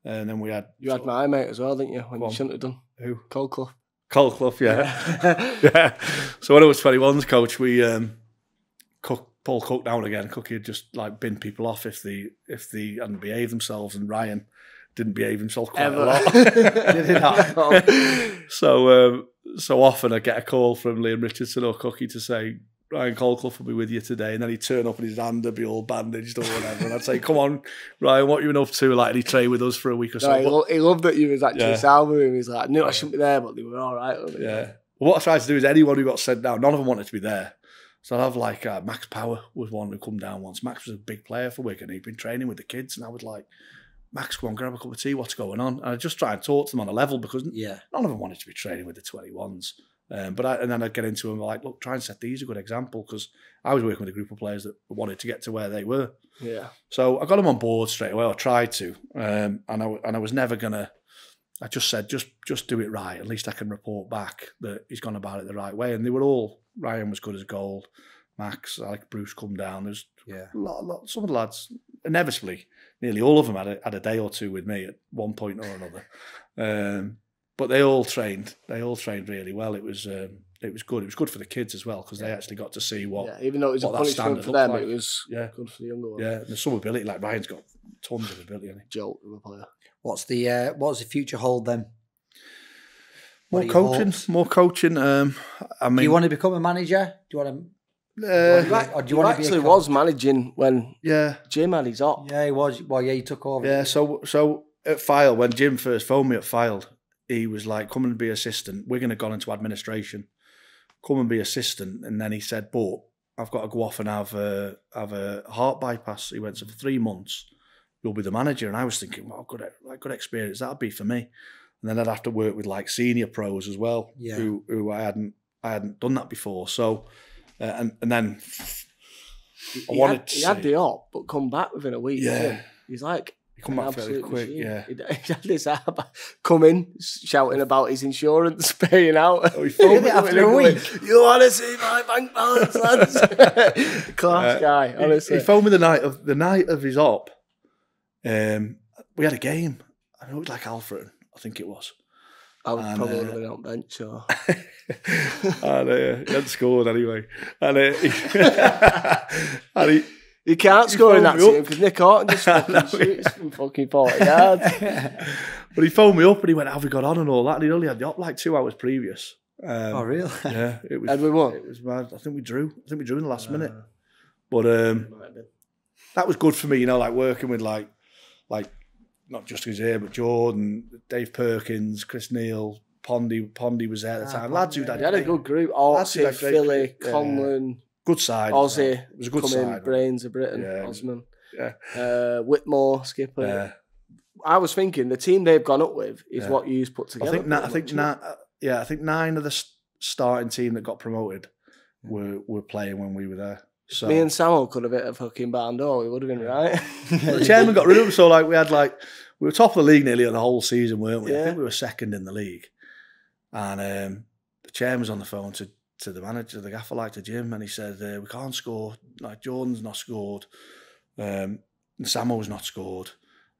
And then we had You had my mate as well, didn't you? When you shouldn't have done. who Colclough. Colclough, yeah, yeah. So when I was 21's coach, we um, Cook, Paul Cook down again. Cookie had just like bin people off if the if they hadn't behaved themselves, and Ryan didn't behave himself quite Ever. a lot. Did he not? so um, so often I get a call from Leam Richardson or Cookie to say Ryan Colclough will be with you today, and then he'd turn up and his hand would be all bandaged or whatever, and I'd say, "Come on, Ryan, what you been up to?" Like, and he'd train with us for a week or so. No, he, lo- he loved that you was actually Yeah. with him. He's like, I knew I shouldn't be there, but they were all right. Yeah. Well, what I tried to do is anyone who got sent down, none of them wanted to be there. So I'd have like uh, Max Power was one who come down once. Max was a big player for Wigan. He'd been training with the kids, and I was like, Max, come on, grab a cup of tea. What's going on? And I just try and talk to them on a level because Yeah. none of them wanted to be training with the 21s. Um, but I, and then I'd get into them like, look, try and set these a good example because I was working with a group of players that wanted to get to where they were. Yeah. So I got them on board straight away. I tried to, um, and I and I was never gonna. I just said, just just do it right. At least I can report back that he's gone about it the right way. And they were all. Ryan was good as gold. Max, like Bruce, come down. There's Yeah. a lot, a lot. Some of the lads, inevitably, nearly all of them had a, had a day or two with me at one point or another. Um, but they all trained. They all trained really well. It was um, it was good. It was good for the kids as well because they actually got to see what. yeah. Even though it was a what that punishment for them, like. it was Yeah. good for the younger ones. Yeah, and there's some ability. Like Ryan's got tons of ability. hasn't he? Jolt of a player. What's the uh, what's the future hold then? What More coaching, hopes? more coaching. Um, I mean, Do you want to become a manager? Do you want to? uh, He Right, or do he you want to be actually was managing when yeah, Jim had his op. Yeah, he was. Well, yeah, he took over. yeah. So, so at Fylde, when Jim first phoned me at Fylde, he was like, "Come and be assistant." We're going to go into administration. Come and be assistant, and then he said, "But I've got to go off and have a have a heart bypass. He went so for three months. You'll be the manager, and I was thinking, well, good like good experience that'd be for me. And then I'd have to work with like senior pros as well, Yeah. who who I hadn't I hadn't done that before. So, uh, and and then I he wanted had, to he had the op, but come back within a week. Yeah. He's like he come back fairly quick. machine. Yeah, He, he had this app come in shouting about his insurance paying out. Oh, he phoned me after a week. You want to see my bank balance, lads? Class Uh, guy, honestly. He, phoned me the night of the night of his op. Um, we had a game. I know it was like Alfred, I think it was. I would and, probably uh, have been on bench. Or... and uh, he hadn't scored anyway. And, uh, he, and he, You can't score in that me team up. because Nick Horton just I fucking know, shoots from fucking 40 yards. but he phoned me up and he went, "Have we got on and all that?" And he'd only had the op like two hours previous. Um, Oh, really? Yeah, it was. And we won. It was mad. I think we drew. I think we drew in the last minute. Uh, But um, might have been. that was good for me, you know, like working with like, like not just his here, but Jordan, Dave Perkins, Chris Neal, Pondy. Pondy was there at the Ah, time. Lads who Pondy, had had a good group. That's Ortsy, like Philly, group. Yeah. Good side. Aussie, It was a good coming, side. Brains of Britain, Yeah. Osman, Yeah. uh, Whitmore, Skipper. Yeah. I was thinking the team they've gone up with is Yeah. what you've put I together. think. na- I think. Na- uh, yeah, I think nine of the starting team that got promoted were were playing when we were there. So Me and Samuel could have hit a fucking barn door. We would have been right. the chairman got rid of him. So like we had like we were top of the league nearly the whole season, weren't we? I think we were second in the league. And um, the chairman was on the phone to to the manager, the gaffer, like to Jim, and he said uh, we can't score. Like Jordan's not scored, um, and Samo's not scored.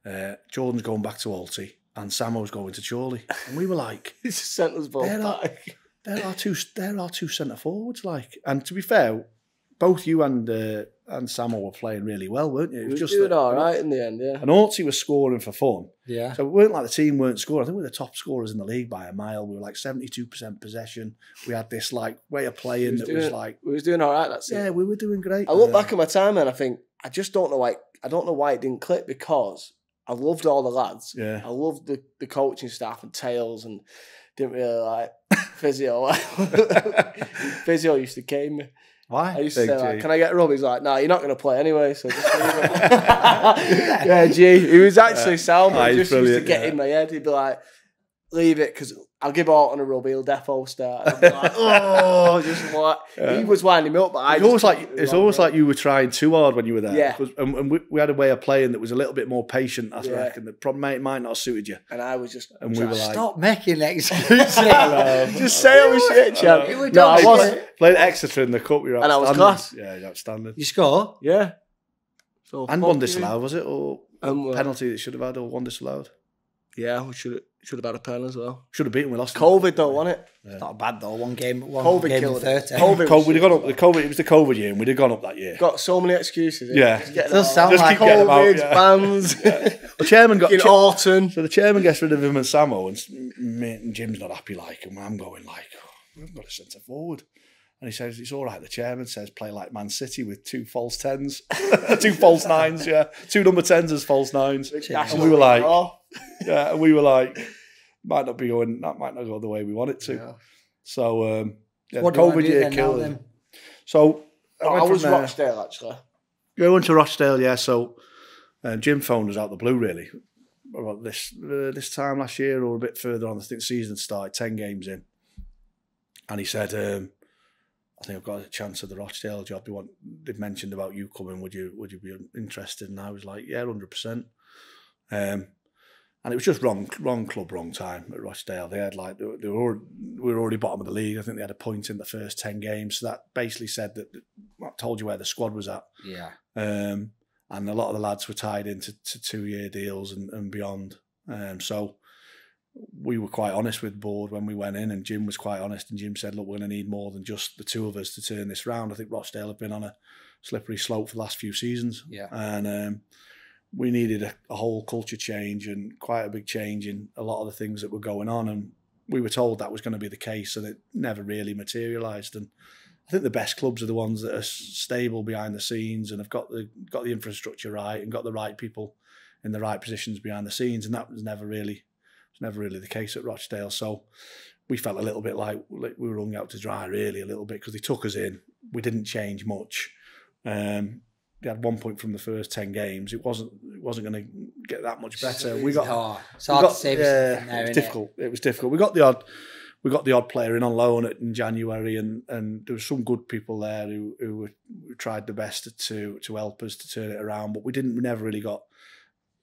Uh, Jordan's going back to Alty, and Samo's going to Chorley. And we were like, sent us both They're back. there are two there are two centre forwards. Like, and to be fair, both you and uh, and Samo were playing really well, weren't you? It We were just doing all right in the end, yeah. And Orty was scoring for fun. Yeah. So it weren't like the team weren't scoring. I think we were the top scorers in the league by a mile. We were like 72% possession. We had this like way of playing was that was like, We was doing all right that season. yeah, we were doing great. I look back at my time and I think I just don't know why I don't know why it didn't click because I loved all the lads. Yeah. I loved the, the coaching staff and tails and didn't really like physio. physio used to cane me. I Why? used to Big say, like, G. "Can I get a rub?" He's like, "No, you're not going to play anyway." So just leave it. yeah, G. He was actually sound, but Ah, he he's just used to brilliant, get yeah. in my head. He'd be like, "Leave it," because I'll give Orton a rub. He'll defo start. And be like, oh, just what Yeah. he was winding me up, but I It's almost like it it's almost like you were trying too hard when you were there. Yeah, And, and we, we had a way of playing that was a little bit more patient. I Yeah. reckon the problem might, might not have suited you. and I was just And we were like, Stop making excuses. just say I was shit, champ. Were No, I was. played Exeter in the cup. We were And I was class. Yeah, outstanding. you score? Yeah. So And one disallowed, was it? Or Um, penalty that should have had, or one disallowed? Yeah, we should should have had a pen as well. Should have beaten. We lost. COVID though, wasn't it? Yeah. Not bad though. One game. One COVID game killed it. COVID- COVID, we'd have gone up. The COVID. It was the COVID year, and we'd have gone up that year. Got so many excuses. Yeah. Just getting Does out. sound Just like keep getting them out, COVID, yeah. bans, The chairman got. in cha- Orton. so the chairman gets rid of him and Samo, and me and Jim's not happy. Like, and I'm going like, oh, we haven't got a centre forward. And he says it's all right. The chairman says play like Man City with two false tens, two false nines. Yeah, two number tens as false nines. And we were like, Oh. yeah, and we were like, might not be going. That might not go the way we want it to. Yeah. So um, yeah, What the do you want COVID year killed him. So I, Oh, I went was from there- Rochdale actually. we went to Rochdale, yeah. So uh, Jim phoned us out the blue, really. About this uh, this time last year, or a bit further on. I think the season started ten games in, and he said, um, "I think I've got a chance at the Rochdale job. They want they've mentioned about you coming. Would you would you be interested?" And I was like, "Yeah, hundred percent." And it was just wrong, wrong club, wrong time at Rochdale. They had like they were, already, we were already bottom of the league. I think they had a point in the first ten games. So that basically said that I told you where the squad was at. Yeah. Um, and a lot of the lads were tied into to two year deals and, and beyond. Um, so we were quite honest with board when we went in, and Jim was quite honest. And Jim said, "Look, we're going to need more than just the two of us to turn this round." I think Rochdale have been on a slippery slope for the last few seasons, Yeah. and um, we needed a, a whole culture change and quite a big change in a lot of the things that were going on. And we were told that was going to be the case, and it never really materialised. And I think the best clubs are the ones that are stable behind the scenes and have got the got the infrastructure right and got the right people in the right positions behind the scenes. And that was never really was never really the case at Rochdale. So we felt a little bit like we were hung out to dry, really, a little bit because they took us in. we didn't change much. Um, we had one point from the first ten games. It wasn't it wasn't going to get that much better. We got Oh, it's hard got, to save yeah, something there, it was difficult. It? was difficult. We got the odd, we got the odd player in on loan at, in January, and and there were some good people there who who, were, who tried the best to to help us to turn it around. But we didn't. We never really got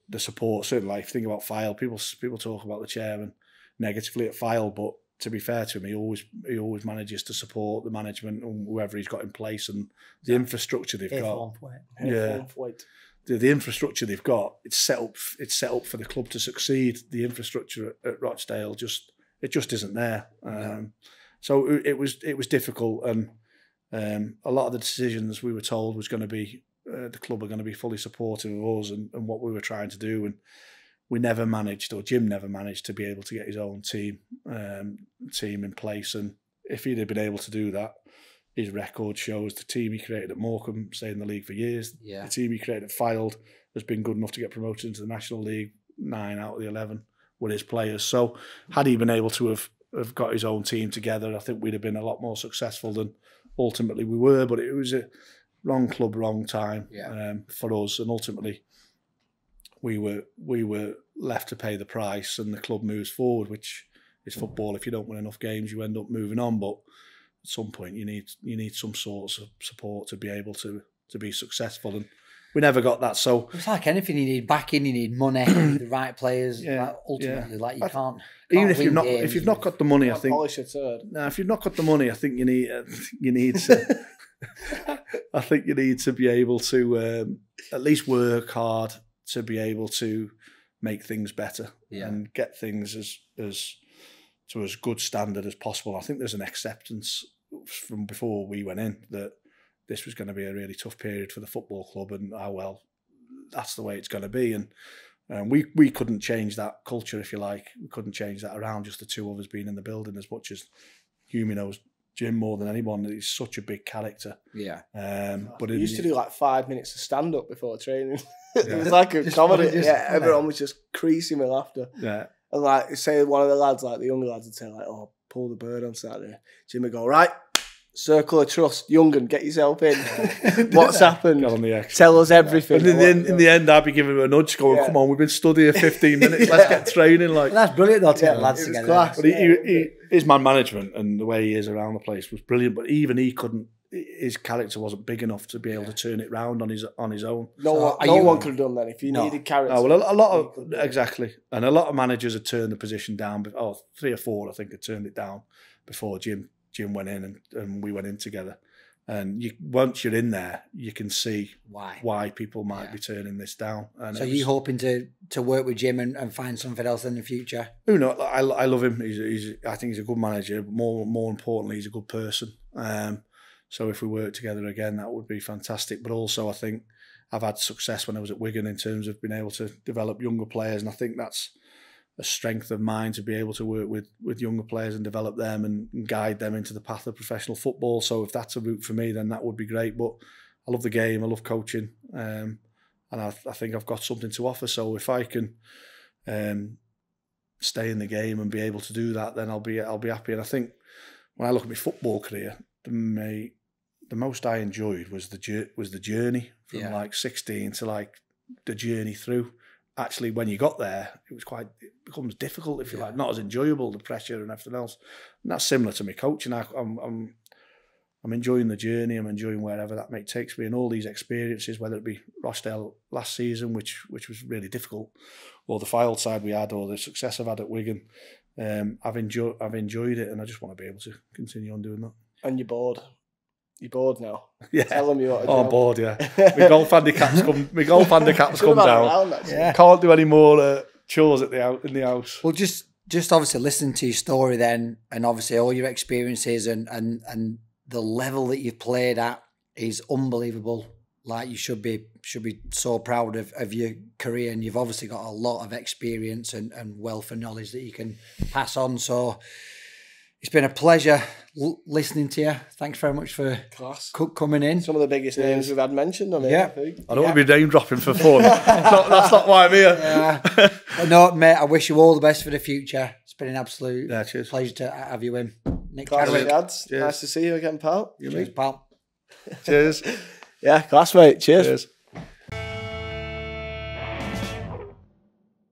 the support. Certainly, like think about Fylde. People people talk about the chairman negatively at Fylde, but to be fair to him, he always he always manages to support the management and whoever he's got in place and the infrastructure they've If got. Yeah. The, the infrastructure they've got, it's set up. It's set up for the club to succeed. The infrastructure at, at Rochdale just it just isn't there. Um, So it, it was it was difficult, and um, a lot of the decisions we were told was going to be uh, the club are going to be fully supportive of us and, and what we were trying to do, and we never managed, or Jim never managed to be able to get his own team um, team in place. And if he'd have been able to do that, his record shows the team he created at Morecambe stayed in the league for years. Yeah. The team he created at Fylde has been good enough to get promoted into the National League. Nine out of the eleven were his players. So had he been able to have, have got his own team together, I think we'd have been a lot more successful than ultimately we were. But it was a wrong club, wrong time Yeah. um, for us, and ultimately we were we were left to pay the price, and the club moves forward, which is football. If you don't win enough games, you end up moving on. But at some point, you need you need some sort of support to be able to to be successful, and we never got that. So It's like anything. You need backing. You need money. you need the right players. Yeah, Like, ultimately, like you can't. even can't if you've not games if you've not got the money, I think polish a third. No, if you've not got the money, I think you need uh, you need to. I think you need to be able to um, at least work hard to be able to make things better Yeah. and get things as as to as good standard as possible. I think there's an acceptance from before we went in that this was going to be a really tough period for the football club, and how well that's the way it's going to be. And um, we we couldn't change that culture, if you like. We couldn't change that around just the two of us being in the building as much as Hulme knows Jim more than anyone. He's such a big character. Yeah. Um, but We in used to do like five minutes of stand up before training. it was like a Just comedy. just yeah, funny. everyone was just creasing with laughter. yeah, And like, say one of the lads, like the younger lads, would say like, "Oh, pull the bird on Saturday." Jim would go, "Right, circle of trust, young and get yourself in. What's happened? got on the X. Tell us everything." And in the, end, in the end, I'd be giving him a nudge, going, Yeah. "Come on, we've been studying 15 minutes. Let's get training." Like, Well, that's brilliant though to get Yeah, the lads together. class. But he, he, he, his man management and the way he is around the place was brilliant. But even he couldn't. His character wasn't big enough to be able to turn it round on his on his own. no So one, no you- one could have done that if you No. needed character. Oh, well, a, a lot of it. exactly, and a lot of managers had turned the position down. be- Oh, three or four, I think, had turned it down before Jim Jim went in and, and we went in together. And you once you're in there, you can see Why? why people might Yeah. be turning this down. And So it you hoping to to work with Jim and, and find something else in the future? who knows? I, I love him. He's, he's I think he's a good manager. But more more importantly, he's a good person. Um, so if we work together again, that would be fantastic. But also, I think I've had success when I was at Wigan in terms of being able to develop younger players, and I think that's a strength of mine to be able to work with with younger players and develop them and, and guide them into the path of professional football. So if that's a route for me, then that would be great. But I love the game. I love coaching, um, and I, I think I've got something to offer. So if I can. Um, stay in the game and be able to do that, then I'll be I'll be happy. And I think when I look at my football career, the the most I enjoyed was the was the journey from Yeah. like sixteen to like the journey through. Actually, when you got there, it was quite it becomes difficult if you Yeah. like, not as enjoyable the pressure and everything else. And that's similar to me coaching. I, I'm I'm I'm enjoying the journey. I'm enjoying wherever that may takes me, and all these experiences, whether it be Rochdale last season, which which was really difficult, or the Fylde side we had, or the success I've had at Wigan. Um, I've enjoyed I've enjoyed it, and I just want to be able to continue on doing that. And you're bored. You're bored now. Yeah. Tell them you want to Oh, I'm bored. Yeah. my golf handicaps come. My golf handicaps come down. Yeah. Can't do any more uh, chores at the house in the house. Well, just just obviously listen to your story then, and obviously all your experiences and and and the level that you've played at is unbelievable. Like you should be should be so proud of, of your career, and you've obviously got a lot of experience and, and wealth of knowledge that you can pass on. So it's been a pleasure l- listening to you. Thanks very much for Class. co- coming in. Some of the biggest names we've had mentioned on it. Yeah. I think. I don't want to be name dropping for fun. that's, not, that's not why I'm here. Yeah. But no, mate, I wish you all the best for the future. It's been an absolute Yeah, pleasure to have you in. Nick Class Cheers. Nice to see you again, pal. You Cheers, mate. pal. Cheers. Yeah, classmate. Cheers. Cheers.